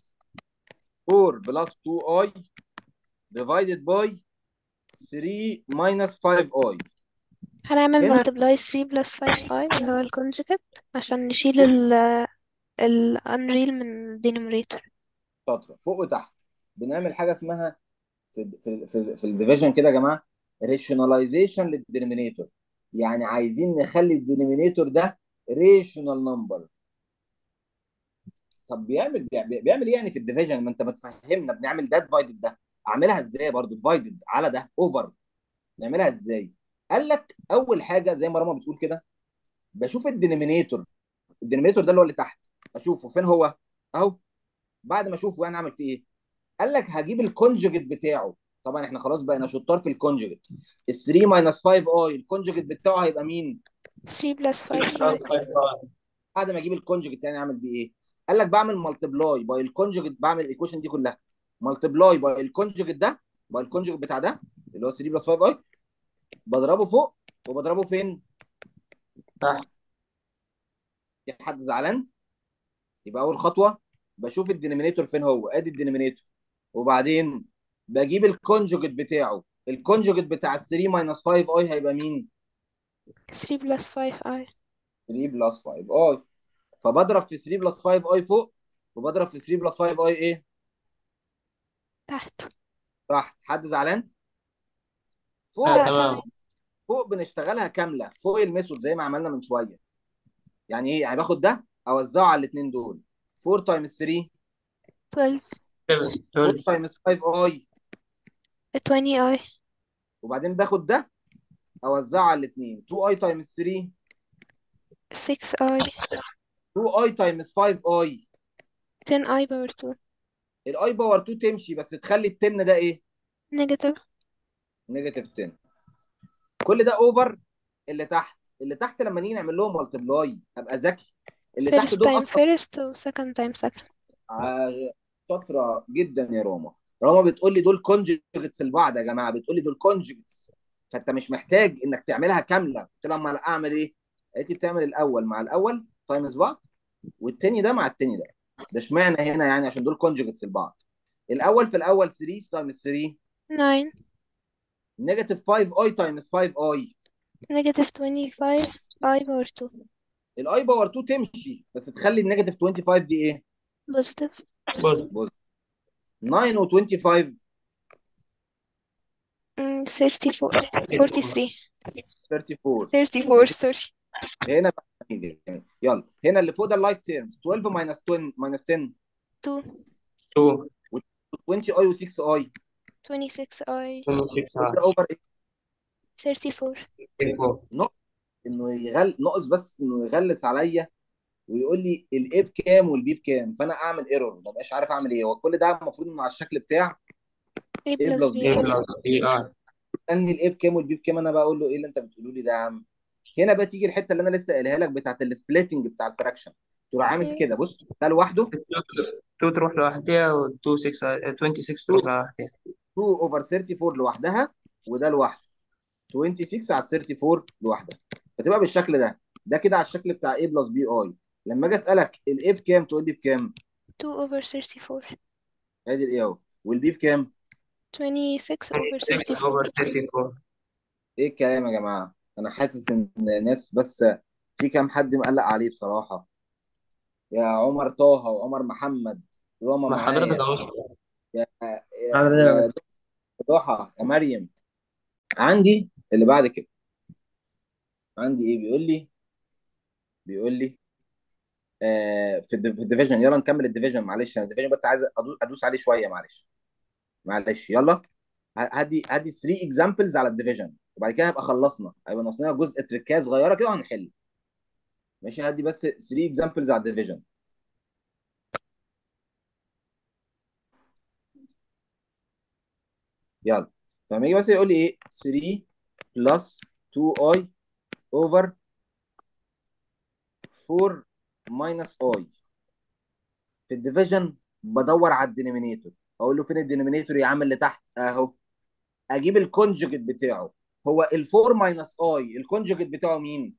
4 plus 2 i divided by 3 minus 5 i هنعمل multiply 3 plus 5i اللي هو ال conjugate عشان نشيل ال ال unreal من ال denominator شاطرة. فوق وتحت. بنعمل حاجة اسمها في في في, في ال division كده يا جماعة rationalization لل denominator يعني عايزين نخلي ال denominator ده rational number طب بيعمل بي- بيعمل إيه يعني في ال division ما أنت ما تفهمنا بنعمل ده divided ده. أعملها إزاي برضو؟ divided على ده over نعملها إزاي؟ قال لك أول حاجة زي ما رامي بتقول كده بشوف ال denominator ال denominator ده اللي هو اللي تحت أشوفه فين هو؟ أهو. بعد ما أشوفه يعني أعمل فيه إيه؟ قال لك هجيب ال conjugate بتاعه. طبعا إحنا خلاص بقينا شطار في ال conjugate ال 3 minus 5 i ال conjugate بتاعه هيبقى مين؟ 3 plus 5i بعد ما أجيب ال conjugate يعني أعمل بيه إيه؟ قال لك بعمل multiply by ال conjugate بعمل ال equation دي كلها. multiply by ال conjugate ده by ال conjugate بتاع ده اللي هو 3 plus 5 i بضربه فوق وبضربه فين؟ تحت. في حد زعلان؟ يبقى أول خطوة بشوف ال denominator فين هو؟ أدي ال denominator وبعدين بجيب ال conjugate بتاعه. ال conjugate بتاع ال 3 minus 5 i هيبقى مين؟ 3 plus 5i 3 plus 5 i فبضرب في 3 plus 5 i فوق وبضرب في 3 plus 5 i إيه؟ تحت. راح. حد زعلان؟ لا فوق لا تمام. فوق بنشتغلها كاملة. فوق ال method زي ما عملنا من شوية. يعني إيه؟ يعني باخد ده أوزعه على الاثنين دول. 4 times 3 12 4 12 times 5 i 20i وبعدين باخد ده أوزعه على الاثنين 2 i times 3 6i 2 i times 5 i 10i power 2 ال i power 2 تمشي بس تخلي ال 10 ده إيه؟ Negative. negative 10 كل ده over اللي تحت اللي تحت لما نيجي نعمل لهم multiply أبقى ذكي. اللي تحت first دول time أكتر. first و second time second. ع- شاطره جدا يا راما راما بتقول لي دول conjugates لبعض يا جماعة بتقول لي دول conjugates فأنت مش محتاج إنك تعملها كاملة. قلت لها أمال أعمل إيه؟ قالت لي بتعمل الأول مع الأول times بعض والتاني ده مع التاني ده. ده اشمعنى هنا يعني؟ عشان دول conjugates لبعض الأول في الأول 3 times 3 9 negative 5 i times 5 i negative 25i power 2 ال i power 2 تمشي بس تخلي ال negative 25 دي إيه؟ Positive. بص. 9 و25 mm, 34 43 34 34 sorry. هنا بقى. يلا. هنا اللي فوق ده ال like terms 12 minus 10 minus 10 2 2 20 i و6 i 26i 26 ده over 34 4 نقص إنه يغل ناقص بس إنه يغلس عليا. ويقول لي ال A بكام وال B بكام فأنا أعمل error ما بقاش عارف أعمل إيه هو كل ده المفروض إنه على الشكل بتاع B. plus Bi اسالني ال A بكام وال B بكام أنا بقول له إيه اللي أنت بتقوله لي ده يا عم. هنا بقى تيجي الحتة اللي أنا لسه قايلها لك بتاعت ال splitting بتاع ال fraction تروح عامل كده بص ده لوحده. 2 تروح لوحدها و 2 6 26 تروح لوحدها 2 over 34 لوحدها وده لوحده. 26 على 34 لوحدها فتبقى بالشكل ده. ده كده على الشكل بتاع A plus B i لما أجي اسالك ال A بكام تقول لي بكام؟ 2 over 34 ادي ال A اهو. وال B بكام؟ 26 over 6 34 over 34 إيه الكلام يا جماعة؟ أنا حاسس إن ناس بس في كام حد مقلق عليه بصراحة. يا عمر طه وعمر محمد. مع حضرتك معايا. أهو. يا حضرتك يا ضحى يا مريم. عندي اللي بعد كده. عندي إيه؟ بيقول لي بيقول لي في ال di- في ال division. يلا نكمل ال division. معلش أنا ال division بس عايز ادوس عليه شوية معلش. معلش. يلا. هدي هدي 3 examples على ال division. وبعد كده هيبقى خلصنا. هيبقى ناقصنا جزء تريكايه صغيرة كده وهنحل. ماشي هدي بس 3 examples على ال division. يلا. فلما يجي بس يقول لي إيه؟ 3 plus 2 i over 4 minus i في ال division بدور على ال denominator. أقول له فين ال denominator يا عم اللي تحت؟ أهو. أجيب ال conjugate بتاعه. هو ال4 minus i ال conjugate بتاعه مين؟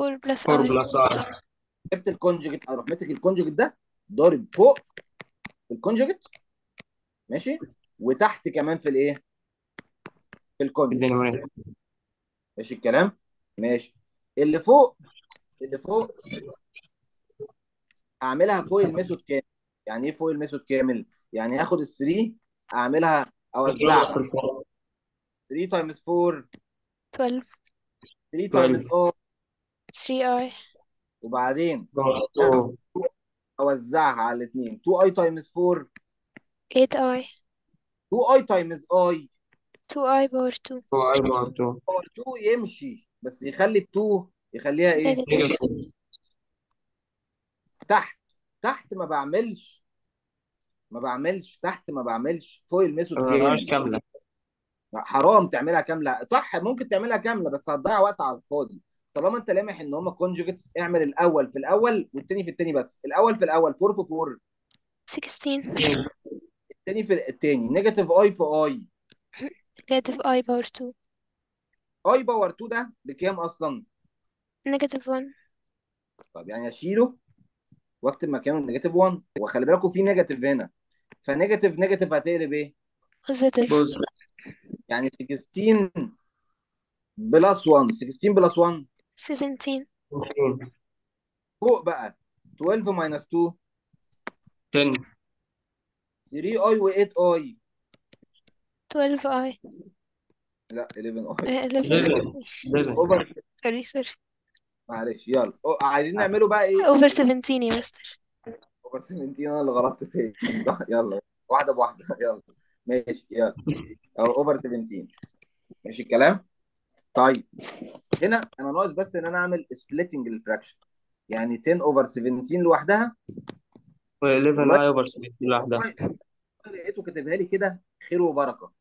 4 plus 4 i. plus ار جبت ال conjugate أروح ماسك ال conjugate ده. ضارب فوق في ال conjugate ماشي؟ وتحت كمان في الايه؟ في ال conjugate ماشي الكلام؟ ماشي. اللي فوق اللي فوق اعملها FOIL method كامل. يعني إيه FOIL method كامل؟ يعني اخد ال 3 اعملها اوزعها الفوق 3 times 4 12 3 times 12 أو 3 i. وبعدين power اخد 2 أوزعها على الاثنين 2 i times 4 8 i. 2 i times i 2 i power 2 2 i power 2 power 2 يمشي. بس يخلي ال 2 يخليها إيه؟ تحت تحت ما بعملش. ما بعملش تحت ما بعملش. FOIL method ما بعملهاش كامل كاملة. حرام تعملها كاملة. صح ممكن تعملها كاملة بس هتضيع وقت على الفاضي. طالما انت لامح ان هم conjugates اعمل الأول في الأول والتاني في التاني بس. الأول في الأول 4 في 4 16 التاني في التاني. negative i في i negative i power 2 i power 2 ده بكام أصلا؟ negative 1 طب يعني أشيله؟ واكتب مكانه negative 1 وخلي بالكم في negative هنا. ف negative negative هتقلب إيه؟ positive pos يعني 16 plus 1 16 plus 1 17 فوق بقى. 12 minus 2 10 3 i و8 i 12 i. لا 11 i آه، 11 11 ماشي 11 over sorry sorry معلش يلا. أو عايزين نعمله بقى إيه؟ over 17 يا مستر. over 17 أنا اللي غلطت تاني [laughs] يلا. واحدة بواحدة. يلا. ماشي يلا. أو over 17 ماشي الكلام؟ طيب. هنا أنا ناقص بس إن أنا أعمل splitting لل fraction يعني 10 over 17 لوحدها. و11 والله i over 17 لوحدها. والله لقيته كاتبها لي كده خير وبركة.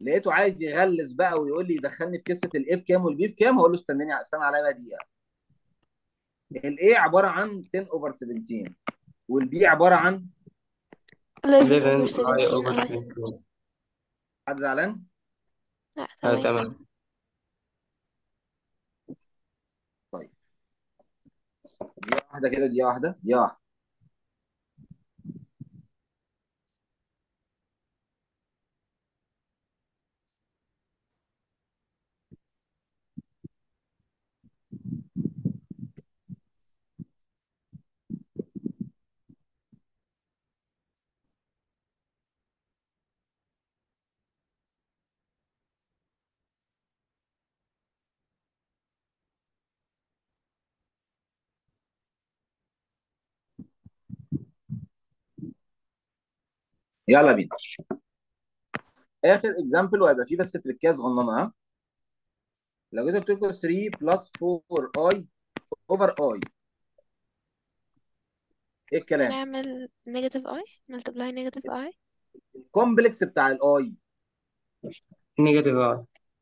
لقيته عايز يغلس بقى ويقول لي يدخلني في قصة ال a بكام وال b بكام هقول له استناني استنى عليا بقى دقيقة. ال a عبارة عن 10 over 17 وال b عبارة عن 11 11 اوفر اي اوفر 17 i 17 حد زعلان؟ لا آه تمام. طيب. دقيقه واحدة كده دقيقه واحدة دقيقه واحدة. يلا بينا. آخر example وهيبقى فيه بس تركيز صغننة ها؟ لو جيت قلت لكم 3 plus 4 i over i إيه الكلام؟ نعمل negative i multiply negative i. ال complex بتاع ال i negative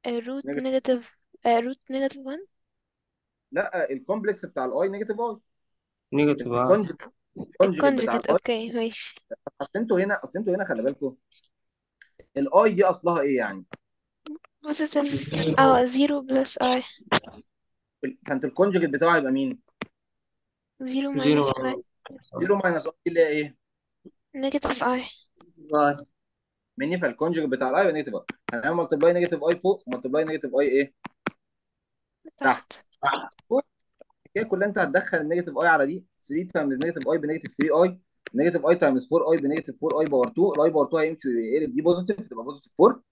i root negative negative root negative 1 لا ال complex بتاع ال i negative i negative i ال conjugate بتاع ال conjugate ال i okay ماشي. أصل أنتوا هنا أصل أنتوا هنا خلي بالكم ال i دي أصلها إيه يعني؟ positive آه 0 plus i? ال- فانت ال conjugate بتاعه يبقى مين؟ 0 zero minus i. 0 minus i اللي هي إيه؟ negative i. i مني فال conjugate بتاع ال i يبقى negative i هنعمل multiply negative i فوق و multiply negative i إيه؟ تحت. تحت. هي كلها انت هتدخل ال negative i على دي 3 times negative i ب negative 3 i negative i times 4 i ب negative 4 i power 2 ال i power 2 هيمشي يقلب دي positive تبقى positive 4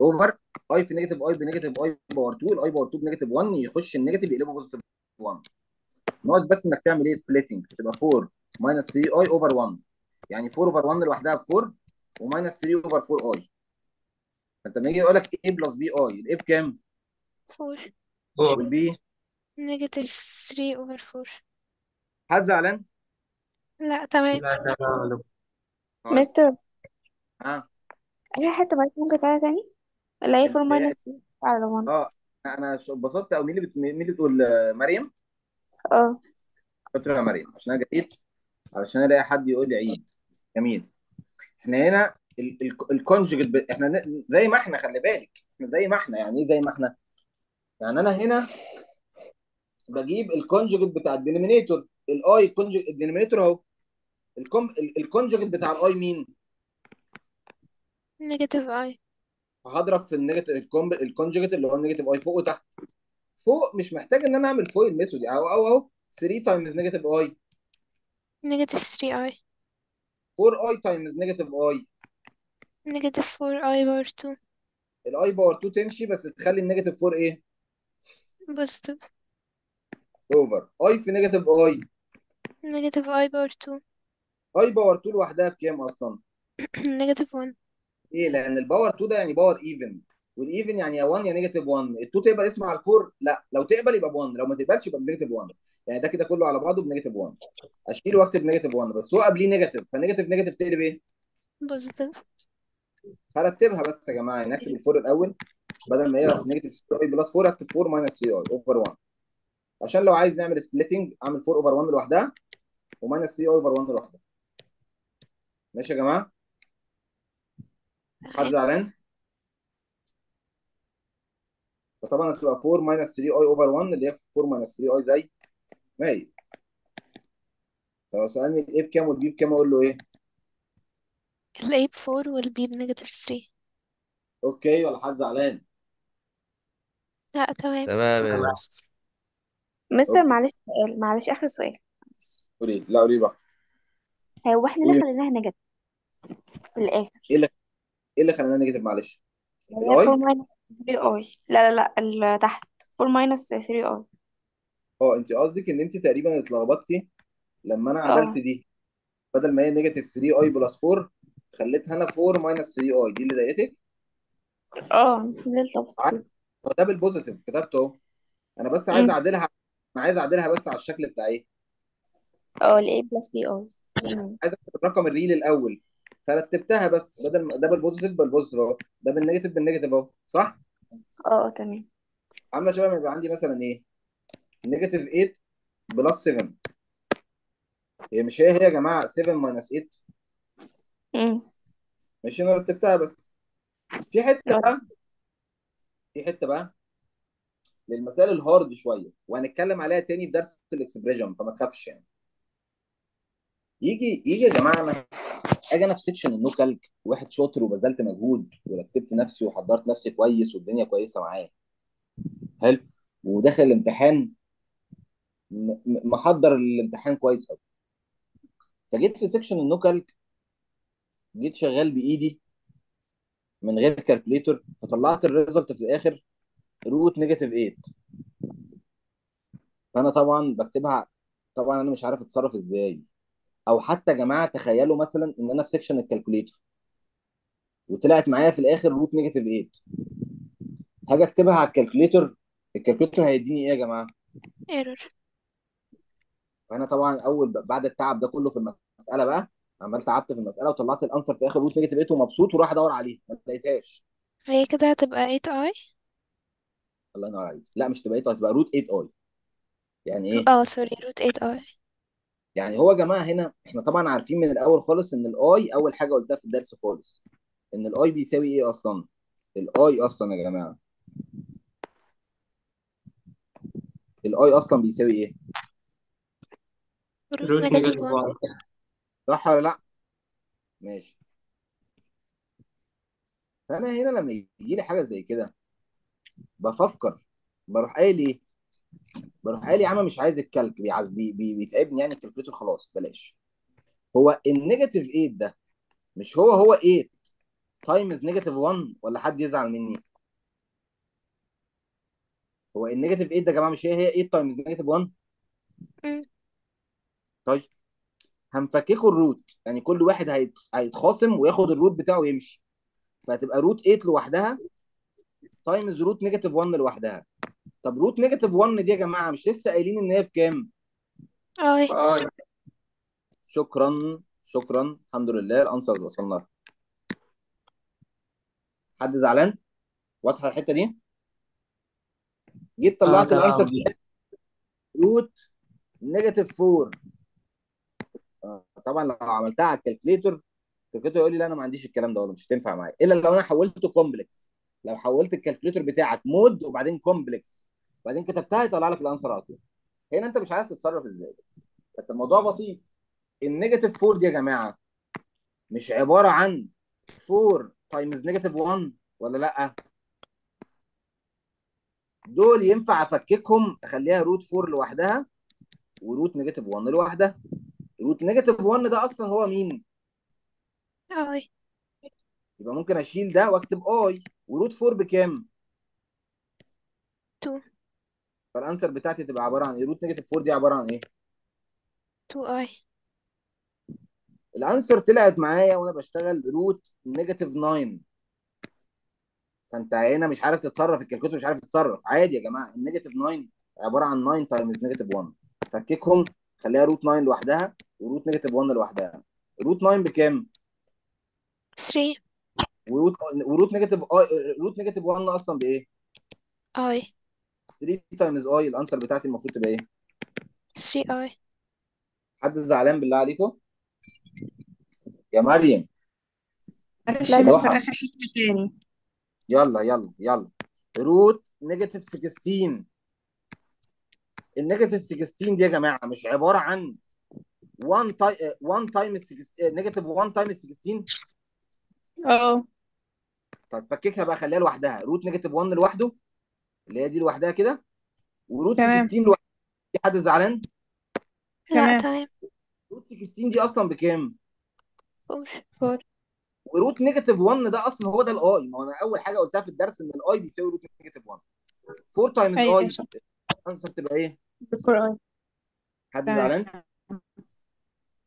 over i في negative i ب negative i power 2 ال i power 2 ب negative 1 يخش ال negative يقلبه positive 1 ناقص بس انك تعمل إيه؟ splitting فتبقى 4 minus 3 i over 1 يعني 4 over 1 لوحدها ب 4 و minus 3 over 4 i فانت لما يجي يقول لك a plus b i ال a بكام؟ 4 four. وال b negative 3 over 4 حد زعلان؟ لا تمام. لا تمام. طيب. مستر. ها؟ أي حتة معلش ممكن تعالى تاني؟ اللي هي four اللي هي minus على 1 آه أنا ش- اتبسطت أو مين اللي بت... مين اللي بتقول آه، مريم؟ آه. شكرا يا مريم. عشان أنا جيت علشان ألاقي حد يقول لي عيد. بس جميل. إحنا هنا ال conjugate ب... إحنا ن- زي ما إحنا خلي بالك. إحنا زي ما إحنا. يعني إيه زي ما إحنا؟ يعني أنا هنا بجيب الكونجكت بتاع الدينومينيتور الاي الكونجكت الدينومينيتور اهو. الكم... ال conjugate بتاع ال i مين؟ negative i. هضرب في ال negative ال conjugate اللي هو ال negative i فوق وتحت. فوق مش محتاج إن أنا أعمل FOIL method أهو أهو أهو. 3 times negative i نيجاتيف 3i 4 اي تايمز نيجاتيف اي نيجاتيف 4i باور 2 الاي باور 2 تمشي بس تخلي النيجاتيف 4 إيه؟ بوزيتيف اوفر اي في نيجاتيف اي نيجاتيف i باور 2 اي باور 2 لوحدها بكام أصلا؟ [clears throat] نيجاتيف 1 إيه لأن الباور 2 ده يعني باور ايفن والايفن يعني يا 1 يا نيجاتيف 1 ال2 تقبل القسمة على ال four لا. لو تقبل يبقى ب 1 لو ما تقبلش يبقى ب negative 1 يعني ده كده كله على بعضه ب negative 1 أشيل وأكتب negative 1 بس هو قبليه negative ف negative negative تقلب إيه؟ positive هرتبها بس يا جماعة. يعني أكتب ال four الأول. بدل ما هي negative 3 i plus 4 أكتب 4 minus 3 i over 1 عشان لو عايز نعمل splitting أعمل 4 over 1 لوحدها و minus 3 i over 1 لوحدها. ماشي يا جماعة؟ حد زعلان؟ فطبعا هتبقى 4 minus 3 i over 1 اللي هي 4 minus 3 i زي. ما هي فلو سألني ال a بكام وال b بكام أقول له إيه؟ ال A ب 4 وال B بنيجاتيف 3 أوكي ولا حد زعلان؟ لا تمام. تمام يا مستر. مستر okay. معلش سؤال معلش آخر سؤال. قولي لا قولي بقى. هو إحنا ليه قولي. خليناها negative في الآخر. إيه اللي إيه اللي خلانا negative؟ معلش. اللي هي 4 ال i minus 3 i لا لا لا اللي تحت. 4 ماينس 3 اي آه انت قصدك إن انت تقريبا اتلخبطتي لما أنا عملت آه. دي. بدل ما هي negative 3 i plus 4 خليتها أنا 4 minus 3 i دي اللي ضايقتك؟ آه ده هو بال positive كتبته. أنا بس عايز أعدلها أنا عايز اعدلها بس على الشكل بتاع إيه؟ آه ال A plus b i تمام عايز اكتب الرقم ال real الأول. فرتبتها بس بدل ما ده بال positive بال positive اهو. ده بال negative بال negative اهو صح؟ آه تمام. عاملة شبه ما يبقى عندي مثلا إيه؟ negative 8 plus 7 هي مش هي هي يا جماعة 7 minus 8 امم ماشي أنا رتبتها بس. في حتة بقى. في حتة بقى. للمسائل ال hard شوية وهنتكلم عليها تاني في درس ال expression فما تخافش يعني. يجي يجي يا جماعة أنا أجي أنا في section ال no واحد شاطر وبذلت مجهود ورتبت نفسي وحضرت نفسي كويس والدنيا كويسة معايا. حلو. وداخل الامتحان محضر الامتحان كويس قوي فجيت في section ال no جيت شغال بإيدي من غير calculator فطلعت ال result في الآخر root negative 8 فأنا طبعا بكتبها طبعا أنا مش عارف أتصرف إزاي. أو حتى يا جماعة تخيلوا مثلا إن أنا في section ال calculator وطلعت معايا في الآخر root negative 8 هاجي أكتبها على ال calculator ال calculator هيديني إيه يا جماعة؟ error فأنا طبعا أول بعد التعب ده كله في المسألة بقى عمال تعبت في المسألة وطلعت ال answer في الآخر root negative 8 ومبسوط وراح أدور عليها ما لقيتهاش. هي كده هتبقى 8i الله ينور عليك. لا مش تبقى 8 هتبقى root 8 i يعني إيه؟ آه sorry root 8i يعني هو يا جماعة هنا إحنا طبعا عارفين من الأول خالص إن ال i أول حاجة قلتها في الدرس خالص. إن ال i بيساوي إيه أصلا؟ ال i أصلا يا جماعة. ال i أصلا بيساوي إيه؟ root root negative negative 1 1 صح ولا لأ؟ ماشي. فأنا هنا لما يجي لي حاجة زي كده بفكر بروح قايل إيه؟ بروح قايل يا عم مش عايز ال calc بيعز بي بي بيتعبني يعني ال calculator خلاص بلاش. هو ال negative 8 ده مش هو هو 8 times negative 1 ولا حد يزعل مني؟ هو ال negative 8 ده يا جماعة مش هي هي 8 times negative 1 مم. طيب. هنفككوا ال root يعني كل واحد هيت- هيتخاصم وياخد ال root بتاعه ويمشي. فهتبقى root 8 لوحدها times root negative 1 لوحدها. طب root negative 1 دي يا جماعة مش لسه قايلين إن هي بكام i. آه شكرا شكرا. الحمد لله ال answer وصلنا. لها حد زعلان؟ واضحة الحتة دي؟ جيت طلعت تمام. ال answer. root negative 4 آه، طبعا لو عملتها على ال calculator ال calculator يقول لي لا أنا ما عنديش الكلام ده ولا مش هتنفع معايا. إلا لو أنا حولته complex لو حولت ال calculator بتاعك mode وبعدين complex وبعدين كتبتها يطلع لك ال answer على طول. هنا انت مش عارف تتصرف إزاي. الموضوع بسيط. ال negative 4 دي يا جماعة مش عبارة عن 4 times negative 1 ولا لأ؟ دول ينفع أفككهم أخليها root 4 لوحدها و root negative 1 لوحدها. root negative 1 ده أصلا هو مين؟ i يبقى ممكن أشيل ده وأكتب i و root 4 بكام؟ 2 فال answer بتاعتي تبقى عبارة عن إيه؟ root negative 4 دي عبارة عن إيه؟ 2 i ال answer طلعت معايا وأنا بشتغل root negative 9 فأنت هنا مش عارف تتصرف ال calculator مش عارف تتصرف عادي يا جماعة ال negative 9 عبارة عن 9 times negative 1 فككهم خليها root 9 لوحدها و root negative 1 لوحدها. root 9 بكام؟ 3 و root و root negative i root negative 1 أصلا بإيه؟ i 3 times i ال answer بتاعتي المفروض تبقى إيه؟ 3 i حد زعلان بالله عليكم؟ يا مريم. معلش تاني. يلا يلا يلا. root negative 16 ال negative 16 دي يا جماعة مش عبارة عن 1 ti 1 times negative 1 times 16 آه. طيب فككها بقى خليها لوحدها. root negative 1 لوحده اللي هي دي لوحدها كده و root تمام. 16 لوحدها في حد زعلان؟ لا تمام. تمام. root 16 دي أصلا بكام؟ four. four. و root negative 1 ده أصلا هو ده ال i ما هو أنا أول حاجة قلتها في الدرس إن ال i بيساوي root negative 1 4 times أيوة i. ال answer تبقى إيه؟ four i حد تمام. زعلان؟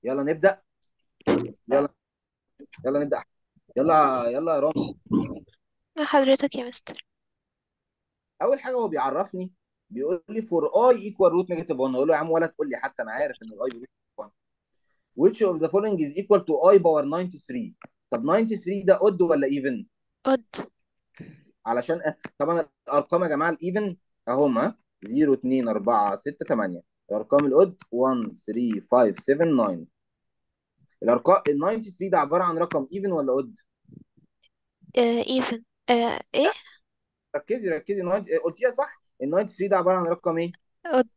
يلا نبدأ. يلا. يلا نبدأ. يلا يلا يا رامي. حضرتك يا مستر. أول حاجة هو بيعرفني بيقول لي four i equal root negative 1 أقول له يا عم ولا تقول لي حتى أنا عارف إن ال i root 1 which of the following is equal to i power 93 طب 93 ده odd ولا even odd علشان طبعا الأرقام يا جماعة ال even اهم ها؟ 0 2 4 6 8 الأرقام ال odd 1 3 5 7 9 الأرقام ال 93 ده عبارة عن رقم ايفن ولا اود ايفن إيه؟ ركزي ركزي. 90 قلتيها صح؟ ال 93 ده عبارة عن رقم إيه؟ odd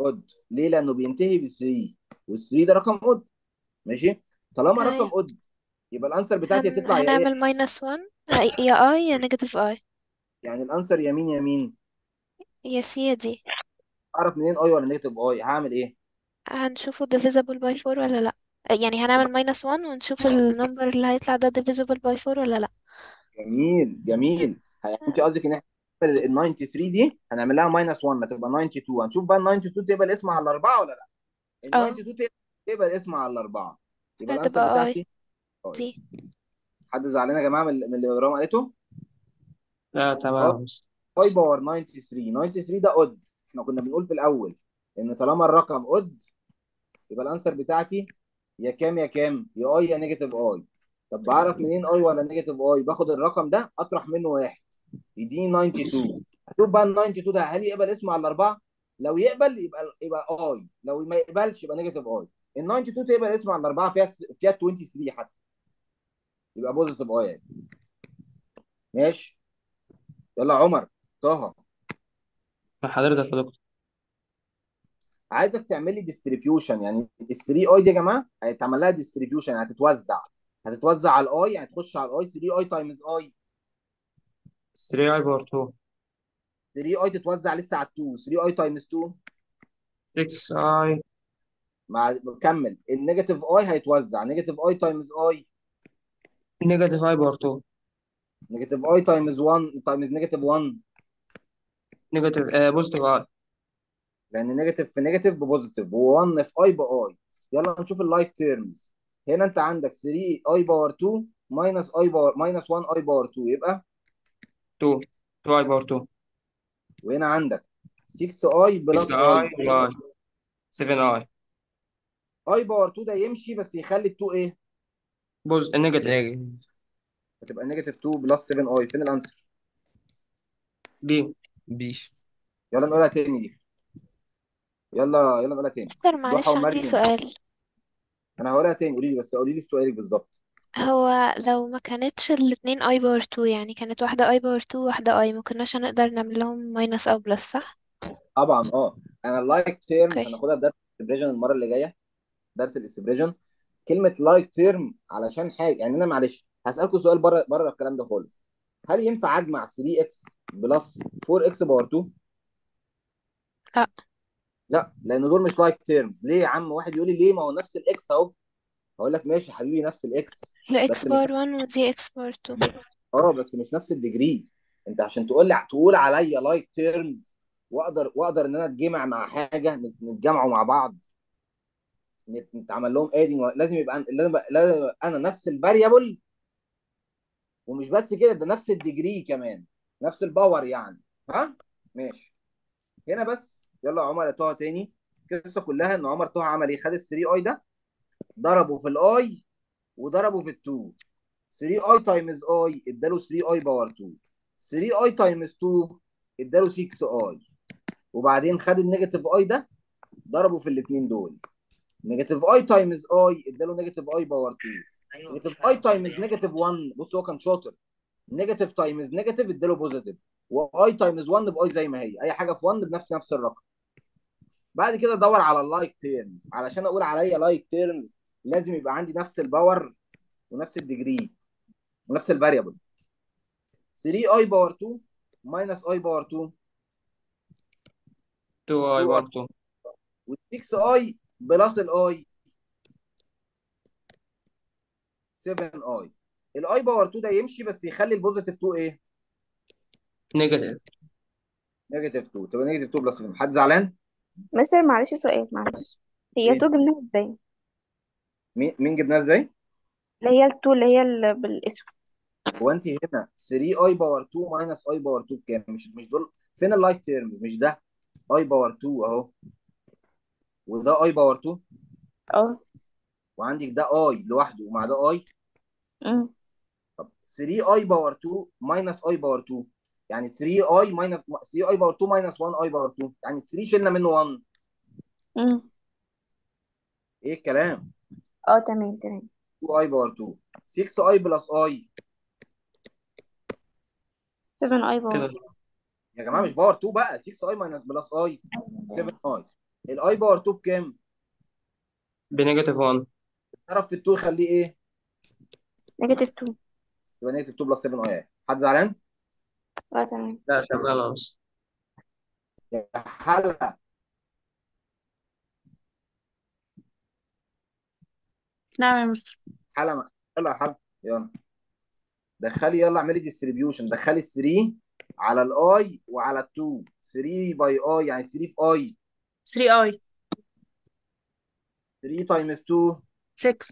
odd ليه؟ لأنه بينتهي ب 3 وال 3 ده رقم odd ماشي؟ طالما تمام. رقم odd يبقى ال answer بتاعتي هن... هتطلع يا إيه؟ هنعمل minus 1 يا i يا negative i يعني ال answer يمين يمين. يا C يا D أعرف منين i ولا negative i هعمل إيه؟ هنشوفه divisible by 4 ولا لا. يعني هنعمل minus 1 ونشوف ال number اللي هيطلع ده divisible by 4 ولا لأ. جميل جميل. يعني انت قصدك إن إحنا ال 93 دي هنعمل لها minus 1 هتبقى 92 هنشوف بقى ال 92 تقبل القسمة على الأربعة ولا لأ؟ ال آه. 92 تقبل القسمة على الأربعة يبقى ال answer هتبقى بتاعتي i دي. حد زعلان يا جماعة من من اللي رام قالته؟ لا تمام. بس i power 93 93 ده odd إحنا كنا بنقول في الأول إن طالما الرقم odd يبقى ال answer بتاعتي يا كام يا كام؟ يا i يا negative i. طب بعرف منين i ولا negative i؟ باخد الرقم ده أطرح منه واحد. يديني 92 أشوف بقى ال 92 ده هل يقبل القسمة على الأربعة؟ لو يقبل يبقى يبقى i. لو ما يقبلش يبقى negative i. ال 92 تقبل القسمة على الأربعة فيها فيها 23 حتى. يبقى positive i يعني. ماشي؟ يلا عمر طه. حضرتك يا دكتور. عايزك تعمل لي distribution يعني ال 3 i دي يا جماعة هيتعمل لها distribution هتتوزع. هتتوزع على الاي يعني تخش على الاي 3 اي تايمز اي 3 اي باور 2 3 اي تتوزع لسه على 2 3 i times 2 6 i مع كمل. النيجاتيف اي هيتوزع. نيجاتيف اي تايمز اي نيجاتيف اي باور 2 نيجاتيف اي تايمز 1 تايمز نيجاتيف 1 نيجاتيف بوزيتيف اي لأن negative في negative ب positive و1 في i ب i يلا نشوف ال like terms هنا انت عندك 3 i power 2 minus i power minus 1 i power 2 يبقى 2 2 i power 2 وهنا عندك 6 i plus 6 i i ب 7 i i power 2 ده يمشي بس يخلي ال 2 إيه pos negative. هتبقى negative 2 plus 7 i فين ال answer؟ B بيش يلا نقولها تاني دي. يلا يلا نقولها تاني. مستر معلش ضحى عندي ومريم سؤال. أنا هقولها تاني قولي لي بس قولي لي سؤالك بالظبط. هو لو ما كانتش الاتنين i power 2 يعني كانت واحدة i power 2 واحدة i ما كناش هنقدر نعمل لهم minus أو plus صح؟ طبعا آه. أنا ال like terms okay. هناخدها في درس ال expression المرة اللي جاية. درس ال expression كلمة like term علشان حاجة يعني أنا معلش هسالكم سؤال بره بره الكلام ده خالص. هل ينفع أجمع 3 x plus 4 x power 2 لا. لا لأن دول مش like terms. ليه يا عم؟ واحد يقول لي ليه؟ ما هو نفس ال x أهو. هقول لك ماشي حبيبي نفس ال x لا x بس مش power 1 ودي x power 2 آه بس مش نفس ال degree. أنت عشان تقول لي تقول عليا like terms وأقدر وأقدر إن أنا أتجمع مع حاجة نت- نتجمعوا مع بعض. نت- نتعمل لهم adding لازم يبقى لازم يبقى لازم يبقى أنا نفس ال variable ومش بس كده ده نفس ال degree كمان نفس ال power يعني. ها؟ ماشي. هنا بس. يلا عمر طه تاني. القصة كلها إن عمر طه عمل إيه؟ خد ال 3 i ده ضربه في ال i وضربه في ال2 3 i times i اداله 3 i power 2 3 i times 2 اداله 6 i وبعدين خد ال negative i ده ضربه في الاثنين دول. negative i times i اداله negative i power 2 negative i times negative 1 بص هو كان شاطر. negative times negative اداله positive و i times 1 ب i زي ما هي اي حاجة في 1 بنفس نفس الرقم. بعد كده ادور على ال like terms علشان أقول عليها like terms لازم يبقى عندي نفس ال power ونفس ال degree ونفس ال variable 3 i power 2 minus i power 2 2 i 2 i power 2 و6 i plus ال i 7 i ال i power 2 ده يمشي بس يخلي ال positive 2 إيه؟ negative negative 2 تبقى negative 2 plus 7 حد زعلان؟ مستر معلش سؤال معلش هي إيه؟ تو جبناها إزاي مين مين جبناها إزاي؟ اللي هي ال two اللي هي ال- بالاسود هو انت هنا 3 i power 2 minus i power 2 بكام؟ مش مش دول فين ال like terms؟ مش ده i power 2 اهو وده i power 2 آه وعندك ده i لوحده ومع ده i أمم. طب 3 i power 2 minus i power 2 يعني 3 i minus 3 i power 2 minus 1 i power 2 يعني 3 شلنا منه 1 أمم. إيه الكلام؟ آه تمام تمام. 2 i power 2 6 i plus i 7 i power يا جماعة مش power 2 بقى 6 i minus plus i 7 i ال i power 2 بكام؟ ب negative 1 تعرف في ال 2 يخليه إيه؟ negative 2 يبقى negative 2 plus 7 i حد زعلان؟ آه تمام لا شغال بس يا حلا نعم يا مستر حلا يلا يا حلا يلا دخلي يلا اعملي distribution دخلي ال 3 على ال i وعلى ال 2 3 by i يعني 3 في i. 3 i. 3 times 2 6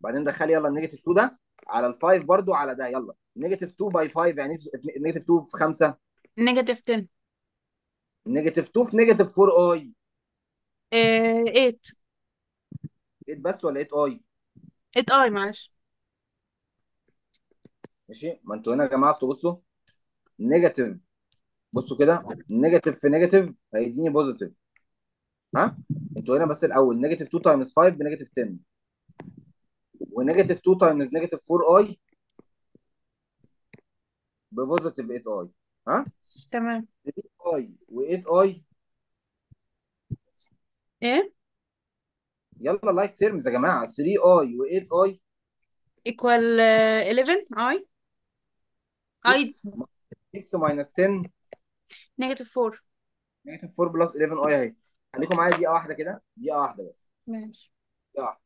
بعدين دخلي يلا ال negative 2 ده. على ال 5 برضو على ده يلا. negative 2 by 5 يعني negative 2 في 5 negative 10 negative 2 في negative 4 i 8 8 بس ولا 8 i 8 i معلش. ماشي. ما أنتوا هنا يا جماعة اصل بصوا. negative بصوا كده. negative في negative هيديني positive ها؟ أنتوا هنا بس الأول. negative 2 times 5 ب negative 10 و negative 2 times negative 4 i ب positive 8 i. ها؟ تمام. 3 i و8 i. إيه؟ يلا like terms يا جماعة. 3 i و8 i. uh, 11 i i 6 6 minus 10 negative 4 negative 4 plus 11 i أهي. خليكم معايا دقيقة واحدة كده. دقيقة واحدة بس. ماشي. دقيقة واحدة.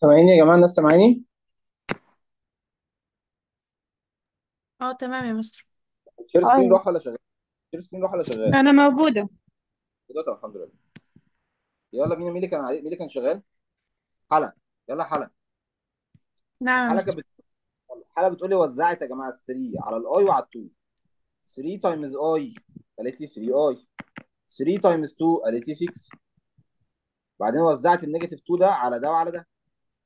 سامعيني يا جماعة؟ الناس سامعيني؟ آه تمام يا مستر. share screen روح ولا شغال؟ share screen روح ولا شغال؟ أنا موجودة. كده طب الحمد لله. يلا بينا مين اللي كان عليه مين اللي كان شغال. حلا يلا حلا نعم يا حلا مستر. كانت بت... حلا بتقول لي وزعت يا جماعة ال 3 على ال i وعلى ال 2 3 times i قالت لي 3 i. 3 times 2 قالت لي 6 بعدين وزعت ال negative 2 ده على ده وعلى ده.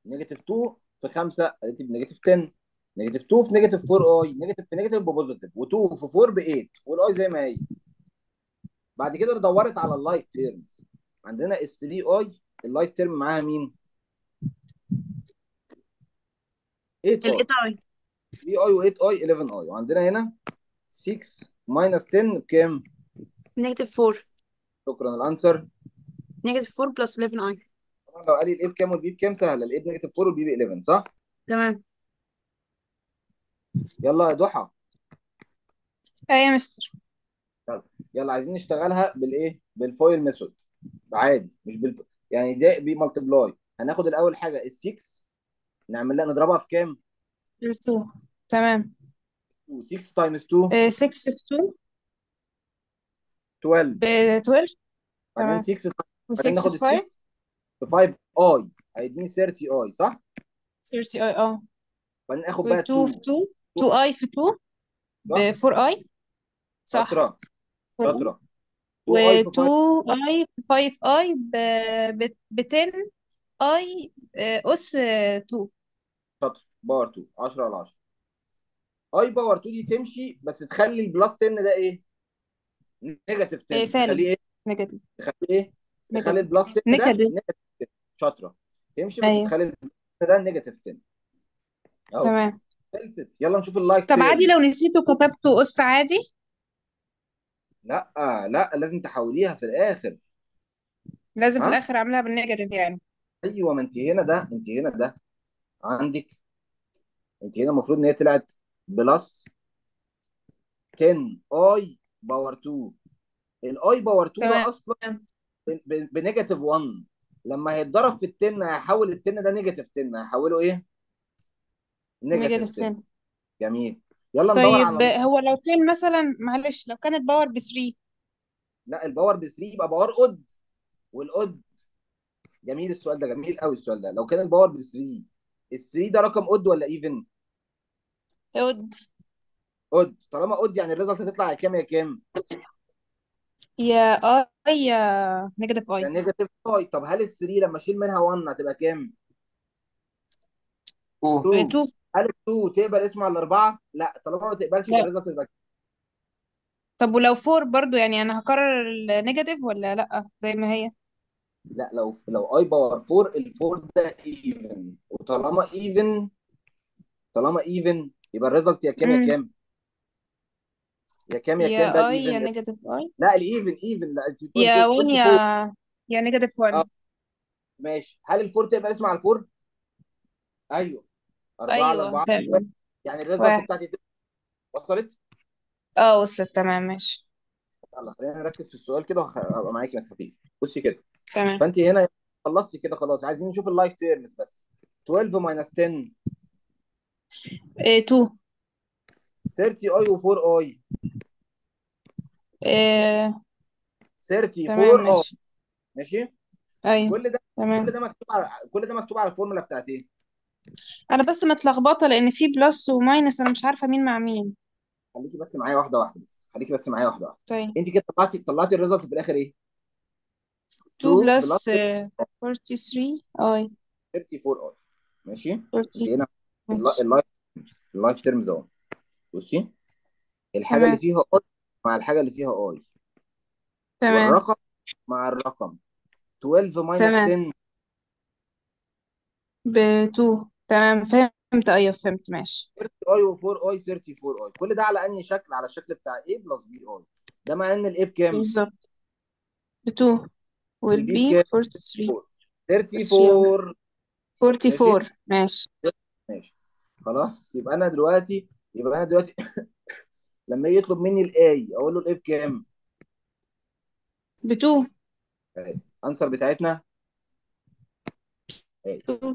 negative 2 في 5 قالت لي ب negative 10 negative 2 في negative 4 i. negative في negative ب positive و2 في 4 ب 8 وال i زي ما هي. بعد كده دورت على ال like terms. عندنا ال 3 i. ال like term معاها مين؟ 8 i. ال eight i. 3 i و8 i 11 i. وعندنا هنا 6 minus 10 بكام؟ negative 4 شكرا. ال answer. negative 4 plus 11 i. لو قال لي ال a بكام وال b بكام سهلة. ال a ب negative 4 وال b ب 11 صح؟ تمام. يلا يا ضحى. أيوة يا مستر. يلا. يلا عايزين نشتغلها بالإيه؟ بال FOIL method. عادي مش بالف... يعني ده ب multiply هناخد الأول حاجة ال 6 نعمل لها نضربها في كام؟ 2 تمام. 6 times 2 آه، 6 في 2 12 ب 12 بعدين تمام. 6 و بعدين 6 ناخد في ال 6 5 في 5 i هيديني 30 i صح؟ 30 i آه. بعدين آخد بقى 2 في 2 2 2 i في 2 ب صح؟ 4 i صح. شاطرة. 4 i شاطرة. و 2 i في 5 2 i في 5 i ب ب 10 i آه، أس 2 شاطر. power 2 10 على 10 i power 2 دي تمشي بس تخلي ال plus 10 ده إيه؟ negative 10 آه، سالب. تخليه إيه؟ negative تخليه إيه؟ تخلي ال plus 10 ده negative 10 شاطره تمشي بس أيوه. تخلي ده negative 10 أهو. تمام. خلصت. يلا نشوف ال like طب عادي لو نسيته كتبته أس عادي؟ لا لا لازم تحوليها في الآخر. لازم في ها؟ الآخر أعملها بال negative يعني. أيوه ما أنت هنا ده أنت هنا ده. عندك. أنت هنا المفروض إن هي طلعت plus 10 i power 2 ال i power 2 ده تمام. أصلا ب negative 1 لما هيتضرب في ال 10 هيحول ال 10 ده negative 10 هيحوله إيه؟ negative negative 10 10 جميل. يلا ندور على طيب هو لو كان مثلا معلش لو كانت باور ب 3 لا ال power ب 3 يبقى power odd وال odd جميل السؤال ده جميل قوي السؤال ده. لو كان ال power ب 3 ال 3 ده رقم odd ولا even؟ odd odd طالما odd يعني ال result هتطلع يا كام يا كام؟ يا i يا negative يا i negative i. طب هل ال 3 لما أشيل منها 1 هتبقى كام؟ 2 2 2 هل ال 2 تقبل القسمة على الأربعة؟ لا طالما ما تقبلش يبقى لا. ال result تبقى طب ولو 4 برضو يعني أنا هكرر ال negative ولا لأ؟ زي ما هي. لا لو لو i power 4 ال 4 ده even وطالما even طالما even يبقى ال result يا كام يا امم كام؟ يا كام يا كام بقى يا i يا ال even؟ negative i. لا ال even even لا انت يا 1 قلت يا 4 يا نيجاتيف آه 1 ماشي. هل ال four تقبل القسمة على ال four؟ أيوه. 4 على أيوه 4 تمام يعني ال result واحد. بتاعتي وصلت؟ آه وصلت. تمام ماشي. يلا خلينا نركز في السؤال كده وهبقى معاكي ما تخافيش بصي كده. تمام. فأنت هنا خلصتي كده خلاص. عايزين نشوف ال like terms بس. 12 minus 10 إيه 2 30 i و4 i إيه 34 تمام i ماشي. ماشي؟ أيوه كل ده كل تمام ده مكتوب على كل ده مكتوب على الفورمولا بتاعت إيه؟ أنا بس متلخبطة لأن في plus و minus أنا مش عارفة مين مع مين. خليكي بس معايا واحدة واحدة بس. خليكي بس معايا واحدة واحدة. طيب. انت كده طلعتي طلعتي ال result في الآخر إيه؟ 2 2 plus plus آه، 43 i 34 i ماشي؟ انت 40 هنا ماشي. ال like ال like terms اهو. بصي الحاجة اللي تمام. فيها i مع الحاجة اللي فيها i تمام. والرقم مع الرقم. 12 minus تمام. 10 ب 2 تمام. فهمت أيوه فهمت. ماشي. 30 i و4 i 34 i كل ده على أنهي شكل؟ على الشكل بتاع A plus b i ده معناه إن ال A بكام؟ بالظبط. ب 2 والبي والبي بكام؟ 43 34 ماشي 44 ماشي. ماشي. خلاص يبقى أنا دلوقتي يبقى أنا دلوقتي [coughs] لما يجي يطلب مني ال i أقول له ال A بكام؟ ب 2 اهي ال answer بتاعتنا اهي 2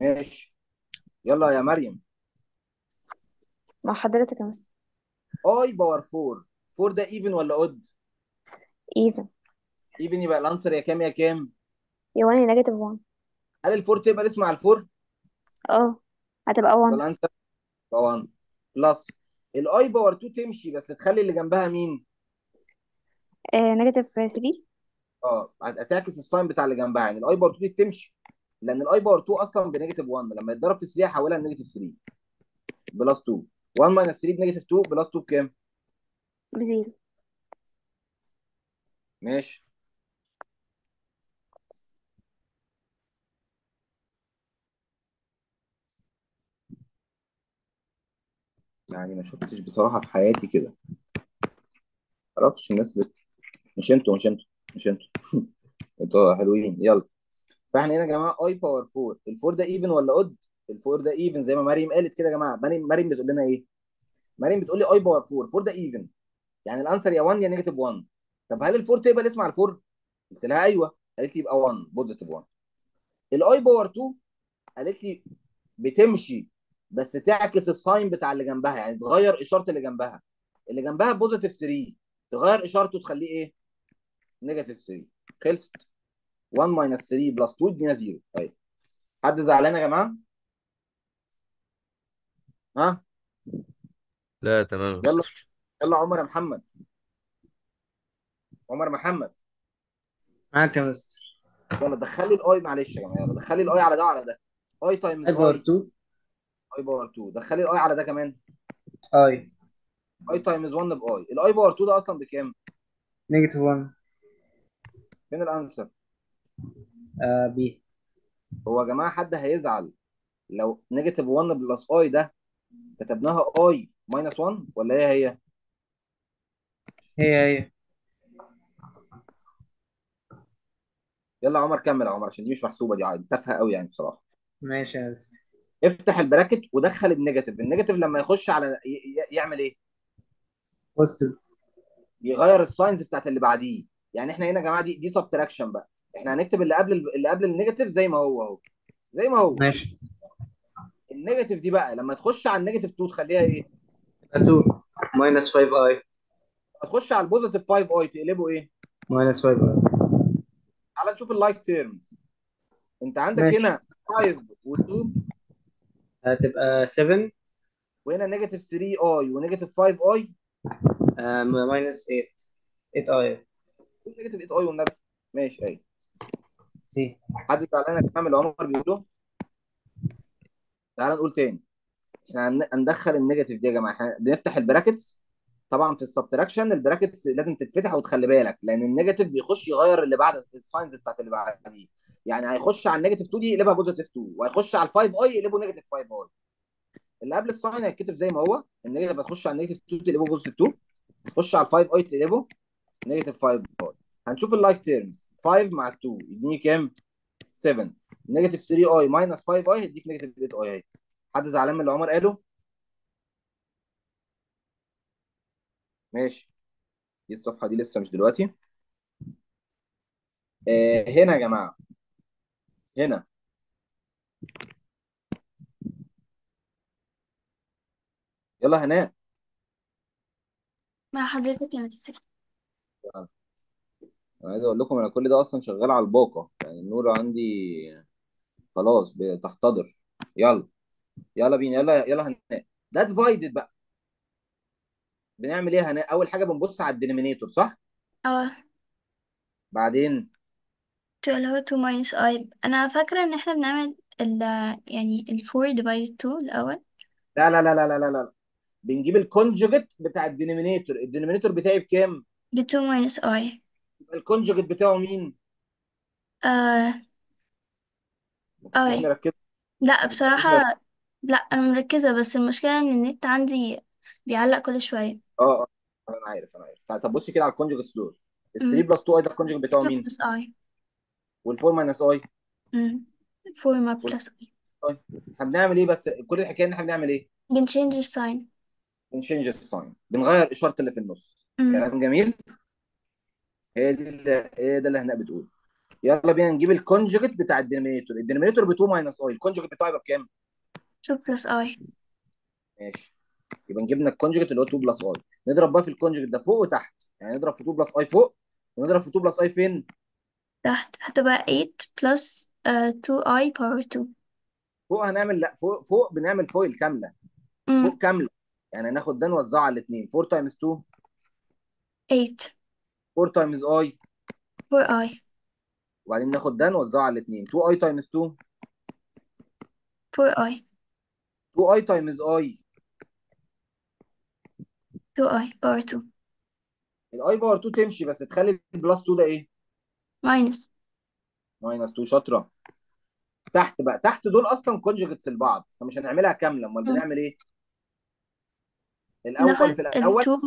ماشي. يلا يا مريم. مع حضرتك يا mister. i power 4 4 ده even ولا odd even even يبقى ال answer يا كام يا كام؟ يا 1 يا negative 1 هل ال four تقبل القسمة على ال four؟ آه. هتبقى يبقى 1 ال answer يبقى 1 plus ال i power 2 تمشي بس تخلي اللي جنبها مين؟ آه negative 3 آه هتعكس ال sign بتاع اللي جنبها. يعني ال i power 2 دي بتمشي. لأن ال i power 2 أصلا ب negative 1 لما يتضرب في 3 هحولها ل negative 3 plus 2 1 minus 3 ب negative 2 plus 2 بكام؟ ب zero. ماشي. يعني ما شفتش بصراحة في حياتي كده. معرفش الناس بت... مش أنتوا مش أنتوا مش أنتوا. [laughs] أنتوا حلوين يلا. فاحنا هنا يا جماعة i power 4 ال four ده even ولا odd ال four ده even زي ما مريم قالت كده يا جماعة. مريم مريم بتقول لنا إيه؟ مريم بتقول لي i power 4 4 ده even يعني ال answer يا 1 يا negative 1 طب هل ال four تقبل القسمة على ال four؟ قلت لها أيوه. قالت لي يبقى 1 positive 1 ال i power 2 قالت لي بتمشي بس تعكس ال sign بتاع اللي جنبها يعني تغير إشارة اللي جنبها. اللي جنبها positive 3 تغير إشارته تخليه إيه؟ negative 3 خلصت. 1 minus 3 plus 2 ادينا 0 طيب. حد زعلان يا جماعة؟ ها؟ لا تمام. يلا. يلا عمر يا محمد. عمر محمد. معاك يا مستر. يلا دخلي ال i معلش يا جماعة يلا دخلي ال i على ده وعلى ده. i times i power i 2 i power 2 دخلي ال i على ده كمان. i. i times 1 ب i. ال i power 2 ده أصلا بكام؟ negative 1 فين ال answer؟ آه B. هو يا جماعة حد هيزعل لو negative 1 plus i ده كتبناها i minus 1 ولا هي هي؟ هي هي. يلا عمر كمل يا عمر عشان دي مش محسوبة دي عادي تافهة قوي يعني بصراحة. ماشي يا مستر افتح ال bracket ودخل ال negative ال negative لما يخش على يعمل إيه؟ positive يغير ال signs بتاعت اللي بعديه. يعني إحنا هنا يا جماعة دي دي subtraction بقى. إحنا هنكتب اللي قبل اللي قبل ال negative زي ما هو اهو. زي ما هو. ماشي. ال negative دي بقى لما تخش على ال negative 2 تخليها إيه؟ 2 minus 5 i هتخش على ال positive 5 i تقلبه إيه؟ ماينس 5 اي تعال نشوف ال like terms انت عندك ماشي. هنا 5 و2 هتبقى 7 وهنا negative 3 i و negative 5 i minus 8 8 i negative 8 i والنبي. ماشي أيوه C حد زعلان يا جماعة من اللي عمر بيقوله؟ تعال نقول تاني. إحنا هن- هندخل ال negative دي يا جماعة. إحنا بنفتح ال brackets طبعا في ال subtraction ال brackets لازم تتفتح وتخلي بالك لأن ال negative بيخش يغير اللي بعد ال signs بتاعت اللي بعديه. يعني هيخش على ال negative 2 دي يقلبها positive 2 وهيخش على ال 5 i يقلبه negative 5 i. اللي قبل ال sign هيتكتب زي ما هو ال negative هتخش على ال negative 2 تقلبه positive 2 تخش على ال 5 i تقلبه negative 5 i. هنشوف ال like terms 5 مع 2 يديني كام؟ 7 negative 3 i minus 5 i هيديك negative 8 i. حد زعلان من اللي عمر قاله؟ ماشي. دي الصفحة دي لسه مش دلوقتي. آه هنا يا جماعة. هنا. يلا هناء مع حضرتك يا مستر. أنا عايز أقول لكم أنا كل ده أصلا شغال على الباقة. يعني النور عندي خلاص بتحتضر يلا. يلا بينا. يلا يلا هناء ده divided بقى. بنعمل إيه هناء أول حاجة بنبص على ال denominator صح؟ آه. بعدين 12 2 minus i أنا فاكرة إن إحنا بنعمل ال يعني ال 4 divided 2 الأول. لا لا لا لا لا لا. لا بنجيب ال conjugate بتاع ال denominator ال denominator بتاعي بكام؟ ب 2 minus i. ال conjugate بتاعه مين؟ آه مش i مركز لا بصراحة لا أنا مركزة بس المشكلة إن النت عندي بيعلق كل شوية. آه آه. أنا عارف أنا عارف. طب بصي كده على ال conjugates دول. ال 3 امم plus 2 i ده ال conjugate بتاعه 2 مين؟ plus i. وال 4 minus i 4 ما i. i إحنا بنعمل إيه بس؟ كل الحكاية إن إحنا بنعمل إيه؟ بنشينج الساين. بنشينج الساين. بنغير إشارة اللي في النص. كلام جميل؟ هي دي اللي هي ده اللي هنا بتقول. يلا بينا نجيب الكونجكت بتاع الدينومينيتور الدينومينيتور ب 2 ماينس اي الكونجكت بتاعه يبقى بكام؟ 2 plus I. ماشي. يبقى جبنا ال conjugate اللي هو 2 plus i نضرب بقى في ال conjugate ده فوق وتحت. يعني نضرب في 2 plus i فوق ونضرب في 2 plus i فين؟ تحت هتبقى 8 plus uh, 2I power 2 فوق هنعمل لا فوق فوق بنعمل فوق الكامله امم فوق كاملة. يعني هناخد ده نوزعه على الاثنين 4 times 2 8 4 times i 4I وبعدين ناخد ده نوزعه على الاثنين 2 i times 2 4I 2 i times i 2I power 2 ال i power 2 تمشي بس تخلي ال plus 2 ده إيه؟ Minus minus 2 شاطرة. تحت بقى تحت دول أصلا conjugates لبعض فمش هنعملها كاملة. أمال. بنعمل إيه؟ الأول ناخد في الأول ال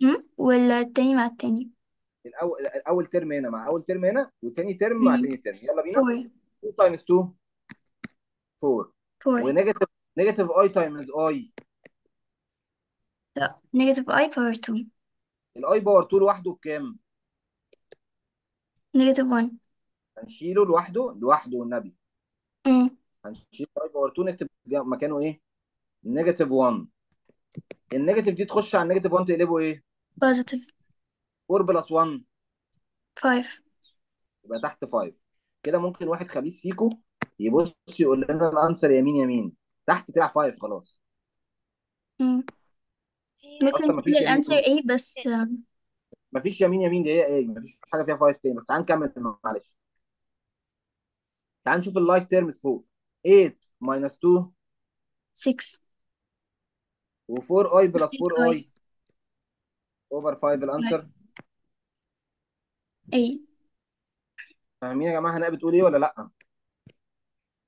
2 مع والتاني مع التاني. الأول اول term هنا مع أول term هنا وتاني term مع. تاني term يلا بينا. 4 2 times 2 4 4 و negative negative i times i لا negative I power 2 ال i power 2 لوحده بكام؟ Negative 1 هنشيله لوحده لوحده والنبي. امم هنشيل ال i power 2 نكتب مكانه إيه؟ negative 1 ال negative دي تخش على ال negative 1 تقلبه إيه؟ Positive. 4 plus 1 5 يبقى تحت 5 كده ممكن واحد خبيث فيكو يبص يقول لنا ال answer يمين يمين. تحت طلع 5 خلاص. امم أصلا ممكن مفيش نقول يمين الانسر إيه بس آم، مفيش يمين يمين دي هي إيه مفيش حاجة فيها 5 تاني بس تعال نكمل معلش. تعال نشوف ال like terms فوق. 8 minus 2 6 و4 i plus 4 I. i over 5 ال answer 8 فاهمين يا جماعة هناء بتقول إيه ولا لأ؟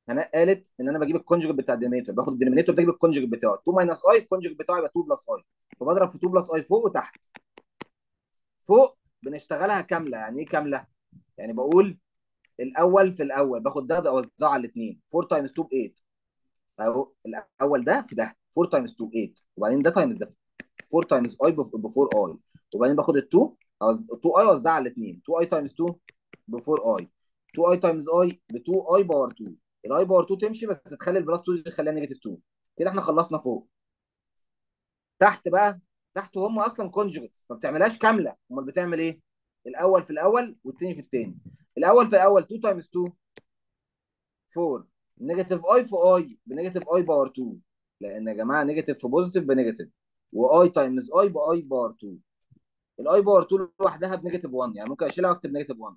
هناء قالت إن أنا بجيب الكونجكت بتاع الدينومينيتور باخد الدينومينيتور بجيب الكونجكت بتاعه. 2 minus i ال conjugate بتاعه يبقى 2 plus i فبضرب في 2 plus i فوق وتحت. فوق بنشتغلها كاملة. يعني إيه كاملة؟ يعني بقول الأول في الأول باخد ده ده أوزعه على الاثنين 4 times 2 ب 8 أهو الأول ده في ده. 4 times 2 8 وبعدين ده times ده 4 times i ب 4 i وبعدين باخد ال 2 2 i اوزعها على الاثنين 2 i times 2 ب 4 i 2 i times i ب 2 i power 2 ال i power 2 تمشي بس تخلي ال plus 2 دي تخليها negative 2 كده إحنا خلصنا فوق. تحت بقى تحت هم أصلا conjugates ما بتعملهاش كاملة. أمال بتعمل إيه؟ الأول في الأول والتاني في التاني. الأول في الأول 2 times 2 4 negative i في i ب negative i power 2 لأن يا جماعة negative في positive ب negative. و i times i ب i power 2 ال i power 2 لوحدها ب negative 1 يعني ممكن أشيلها وأكتب negative 1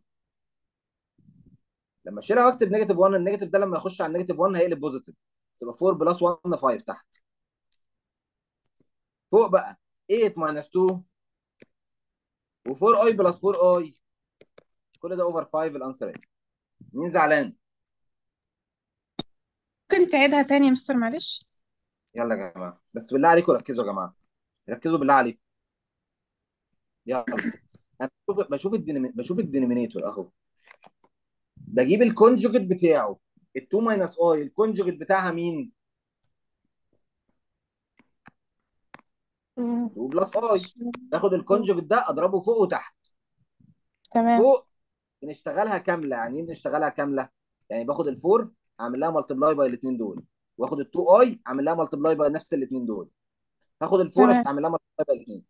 لما أشيلها وأكتب negative 1 ال negative ده لما يخش على ال negative 1 هيقلب positive تبقى 4 plus 1 5 تحت. فوق بقى. 8 minus 2 و4 i plus 4 i. كل ده over 5 ال answer إيه. مين زعلان؟ ممكن تعيدها تاني يا مستر معلش. يلا يا جماعة. بس بالله عليكم ركزوا يا جماعة. ركزوا بالله عليكم. يلا. أنا بشوف بشوف ال denomi... بشوف ال denominator أهو. بجيب ال conjugate بتاعه. ال 2 minus i ال conjugate بتاعها مين؟ مم. 2 plus i باخد ال conjugate ده اضربه فوق وتحت. تمام. فوق بنشتغلها كاملة. يعني إيه بنشتغلها كاملة؟ يعني باخد ال four اعمل لها multiply by الاثنين دول. واخد ال 2 i اعمل لها multiply by نفس الاثنين دول. هاخد ال four تمام. اعمل لها multiply by الاثنين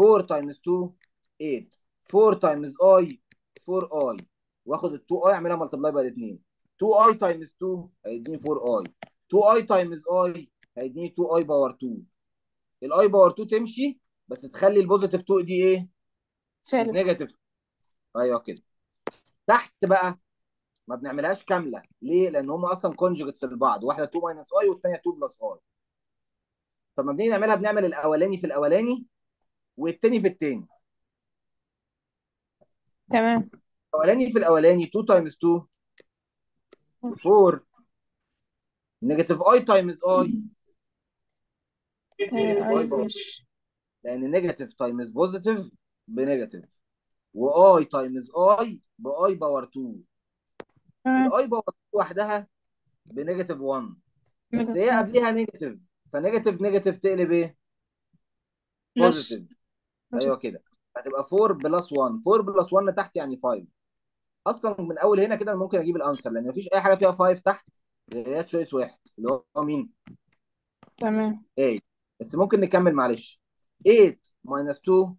4 times 2 8 4 times i 4 i واخد ال 2 i اعملها multiply by الاثنين 2 i times 2 هيديني 4 i 2 i times i هيديني 2 i power 2 ال i power 2 تمشي بس تخلي ال positive 2 دي إيه؟ سالب negative أيوه كده. تحت بقى ما بنعملهاش كاملة. ليه؟ لأن هم أصلا conjugates لبعض. واحدة 2 minus i والثانيه 2 plus i فلما بنيجي نعملها بنعمل الأولاني في الأولاني والتاني في التاني. تمام. الأولاني في الأولاني 2 times 2 4 negative i times i i لأن negative times positive ب negative و i times i ب i power 2 تمام ال i power 2 لوحدها ب negative 1 بس هي. قبليها negative ف negative negative تقلب إيه؟ positive أيوه كده. هتبقى 4 plus 1 4 plus 1 تحت يعني 5 أصلا من أول هنا كده ممكن أجيب ال answer لأن مفيش أي حاجة فيها 5 تحت. اللي هي choice واحد اللي هو مين؟ تمام. 8 بس ممكن نكمل معلش. 8 minus 2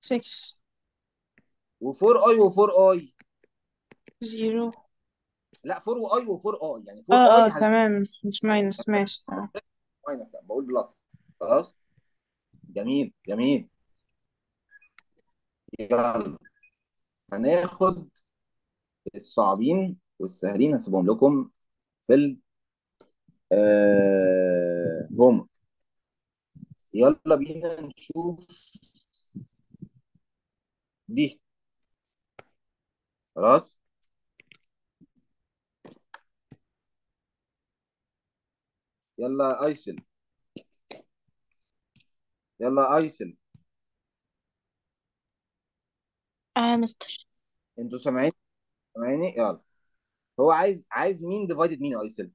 6 و4 i و4 i 0 لا 4 i و4 i يعني 4 آه آه تمام. مش مش minus ماشي تمام. minus لا بقول plus خلاص؟ جميل جميل. يلا. هناخد الصعبين والسهلين هسيبهم لكم في ال آه هوم يلا بينا نشوف. دي. خلاص. يلا ايسل يلا ايسل آه مستر. أنتوا سامعين؟ سامعيني؟ يلا. هو عايز عايز مين؟ divided مين ايسل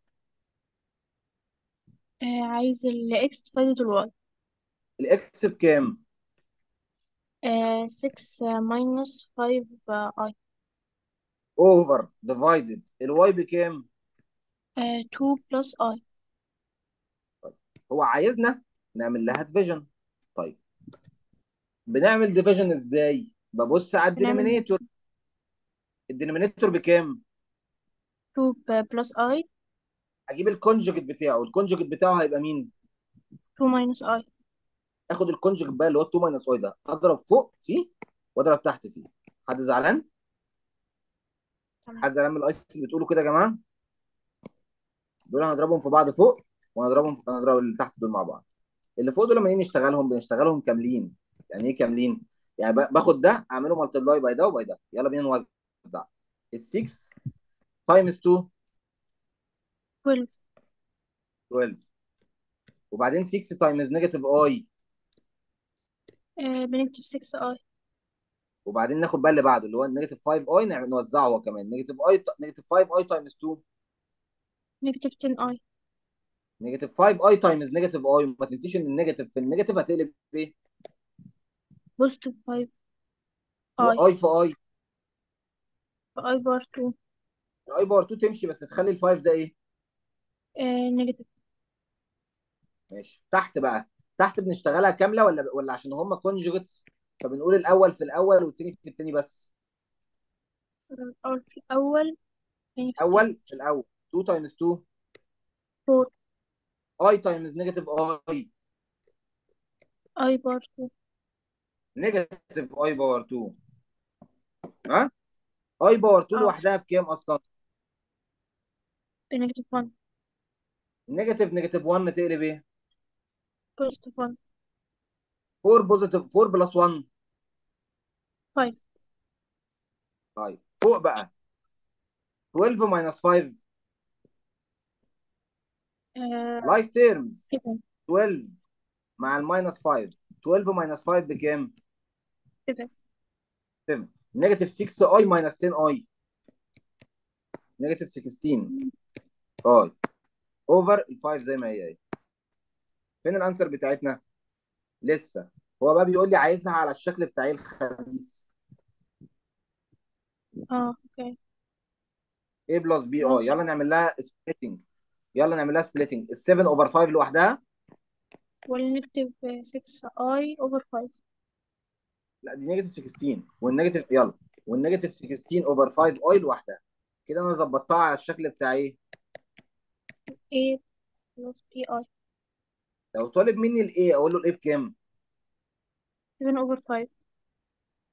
آه عايز ال x divided ال y. ال x بكام؟ آه 6 minus 5 آه i. over divided ال y بكام؟ آه 2 plus i. هو عايزنا نعمل لها division طيب. بنعمل division إزاي؟ ببص على بنعمل ال denominator ال denominator بكام؟ 2 ب- plus i. أجيب ال conjugate بتاعه. ال conjugate بتاعه هيبقى مين؟ 2 minus i آخد ال conjugate بقى اللي هو 2 minus i ده. أضرب فوق فيه وأضرب تحت فيه. حد زعلان؟ حد زعلان من الايس اللي بتقولوا كده يا جماعة؟ دول هنضربهم في بعض فوق وهنضربهم في... هنضرب اللي تحت دول مع بعض. اللي فوق دول لما نيجي نشتغلهم بنشتغلهم كاملين. يعني إيه كاملين؟ يعني باخد ده أعمله multiply by ده وباي ده. يلا بينا نوزع. ال 6 times 2 12 12 وبعدين 6 times negative i آه بنكتب 6 i. وبعدين ناخد بقى اللي بعده اللي هو ال negative 5 i نعمل نوزعه هو كمان negative i negative 5 i times 2 نكتب 10 i. negative 5 i times negative i وما تنسيش إن ال negative في ال negative هتقلب إيه؟ positive 5 i. و i في i i. power 2 ال i power 2 تمشي بس تخلي ال five ده إيه؟ آه negative. ماشي. تحت بقى. تحت بنشتغلها كاملة ولا ولا عشان هم conjugates فبنقول الأول في الأول والتاني في التاني بس. الأول في الأول الثاني في التاني. اول في الأول. 2 times 2 4 i times negative i i power 2 negative i power 2 ها؟ i power 2 آه لوحدها بكام أصلا؟ بنكتب 1 negative negative 1 تقلب إيه؟ positive 1 4 positive 4 plus 1 5 طيب فوق بقى. 12 minus 5 آه like terms كده. 12 مع ال minus 5 12 minus 5 بكام؟ كده. 7 negative 6 i minus 10 i negative 16 i over ال 5 زي ما هي اهي. فين ال answer بتاعتنا؟ لسه. هو بقى بيقول لي عايزها على الشكل بتاعي الخبيث. آه okay. A plus b آه يلا نعمل لها splitting يلا نعمل لها splitting ال 7 over 5 لوحدها؟ ولا نكتب 6 i over 5 لا دي negative 16 وال negative يلا. وال negative 16 over 5 i لوحدها. كده أنا ظبطتها على الشكل بتاع إيه؟ A plus b i لو طالب مني ال a أقول له ال a بكام؟ 7 over 5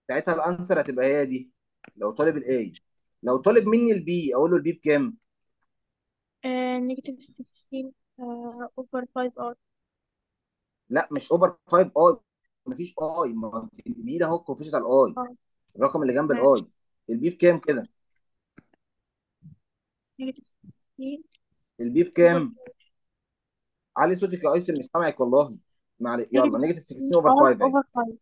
ساعتها ال answer هتبقى هي دي. لو طالب ال i لو طالب مني ال b أقول له ال b بكام؟ آه negative 16 آه over 5 i لا مش over 5 i مفيش i ما هو ال b ده هو ال coefficient على ال i آه. الرقم اللي جنب ال i ال b بكام كده؟ نيجاتيف 16 البي بكام؟ علي صوتك يا أيسل مش سامعك والله. معلش يلا negative negative 16 16 over i 5 اهي over 5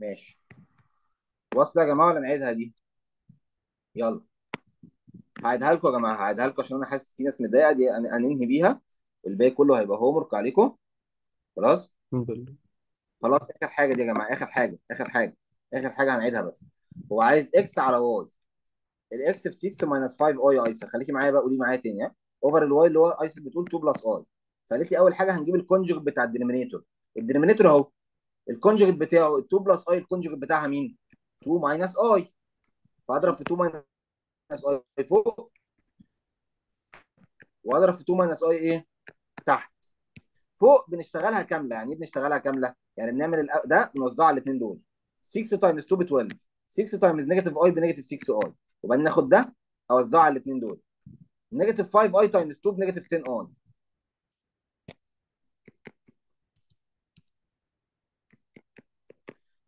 ماشي. واصله يا جماعة ولا نعيدها دي؟ يلا. هعيدها لكم يا جماعة هعيدها لكم عشان أنا حاسس في ناس متضايقة دي هن- هننهي بيها؟ الباقي كله هيبقى homework عليكم. خلاص؟ الحمد لله. خلاص آخر حاجة دي يا جماعة آخر حاجة آخر حاجة آخر حاجة هنعيدها بس. هو عايز x على y ال x ب 6 minus 5 i أيسل خليكي معايا بقى قولي معايا تاني over ال y اللي هو أيسل بتقول 2 plus i فقالت لي أول حاجة هنجيب ال conjugate بتاع ال denominator ال denominator أهو ال conjugate بتاعه 2 plus i ال conjugate بتاعها مين؟ 2 minus i فأضرب في 2 minus i فوق وأضرب في 2 minus i إيه؟ تحت. فوق بنشتغلها كاملة يعني إيه بنشتغلها كاملة؟ يعني بنعمل ده نوزعها الاثنين دول. 6 times 2 ب 12 6 times negative i ب negative 6 i وبعدين ناخد ده أوزعه على الاثنين دول. negative 5 i times 2 ب negative 10 i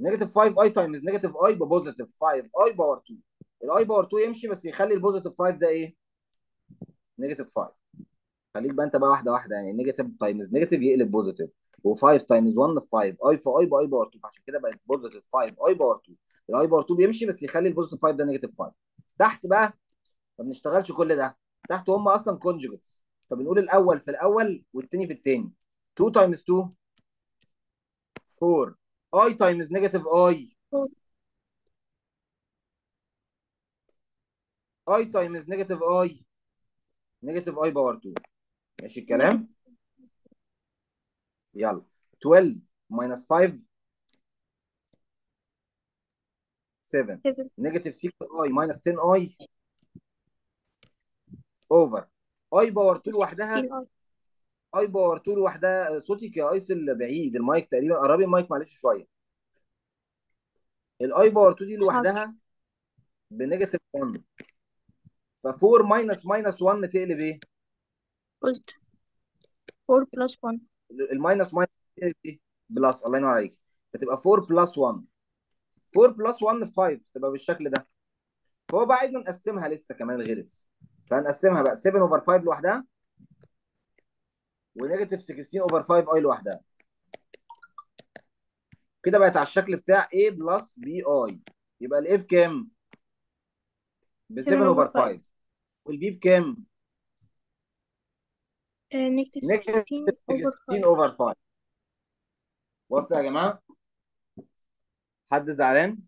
negative 5 i times negative i ب positive 5 i power 2 ال i power 2 يمشي بس يخلي ال positive 5 ده إيه؟ negative 5 خليك بقى أنت بقى واحدة واحدة يعني negative times negative يقلب positive و5 times 1 5 i في i ب i power 2 عشان كده بقت positive 5 i power 2 ال i power 2 بيمشي بس يخلي ال positive 5 ده negative 5 تحت بقى ما بنشتغلش كل ده. تحت هم أصلا conjugates فبنقول الأول في الأول والتاني في التاني. 2 times 2 4 i times negative i i times negative i negative i power 2 ماشي الكلام؟ يلا. 12 minus 5 7 negative 6 i minus 10 i over i power 2 لوحدها. i power 2 لوحدها. صوتك يا أيسل بعيد. المايك تقريبا قربي المايك معلش شوية. ال i power 2 دي لوحدها ب negative 1 ف 4 minus minus 1 تقلب إيه؟ قلت 4 plus 1 ال minus minus تقلب إيه؟ plus. الله ينور عليك. فتبقى 4 plus 1 4 plus 1 5 تبقى بالشكل ده هو بقى عايزنا نقسمها لسه كمان غلس فهنقسمها بقى 7 over 5 لوحدها و negative 16 over 5 i لوحدها كده بقت على الشكل بتاع A plus b i يبقى ال a بكام؟ ب 7 over 5 وال b بكام؟ negative negative 16 over 16 5 over 5 واصل يا جماعة؟ حد زعلان؟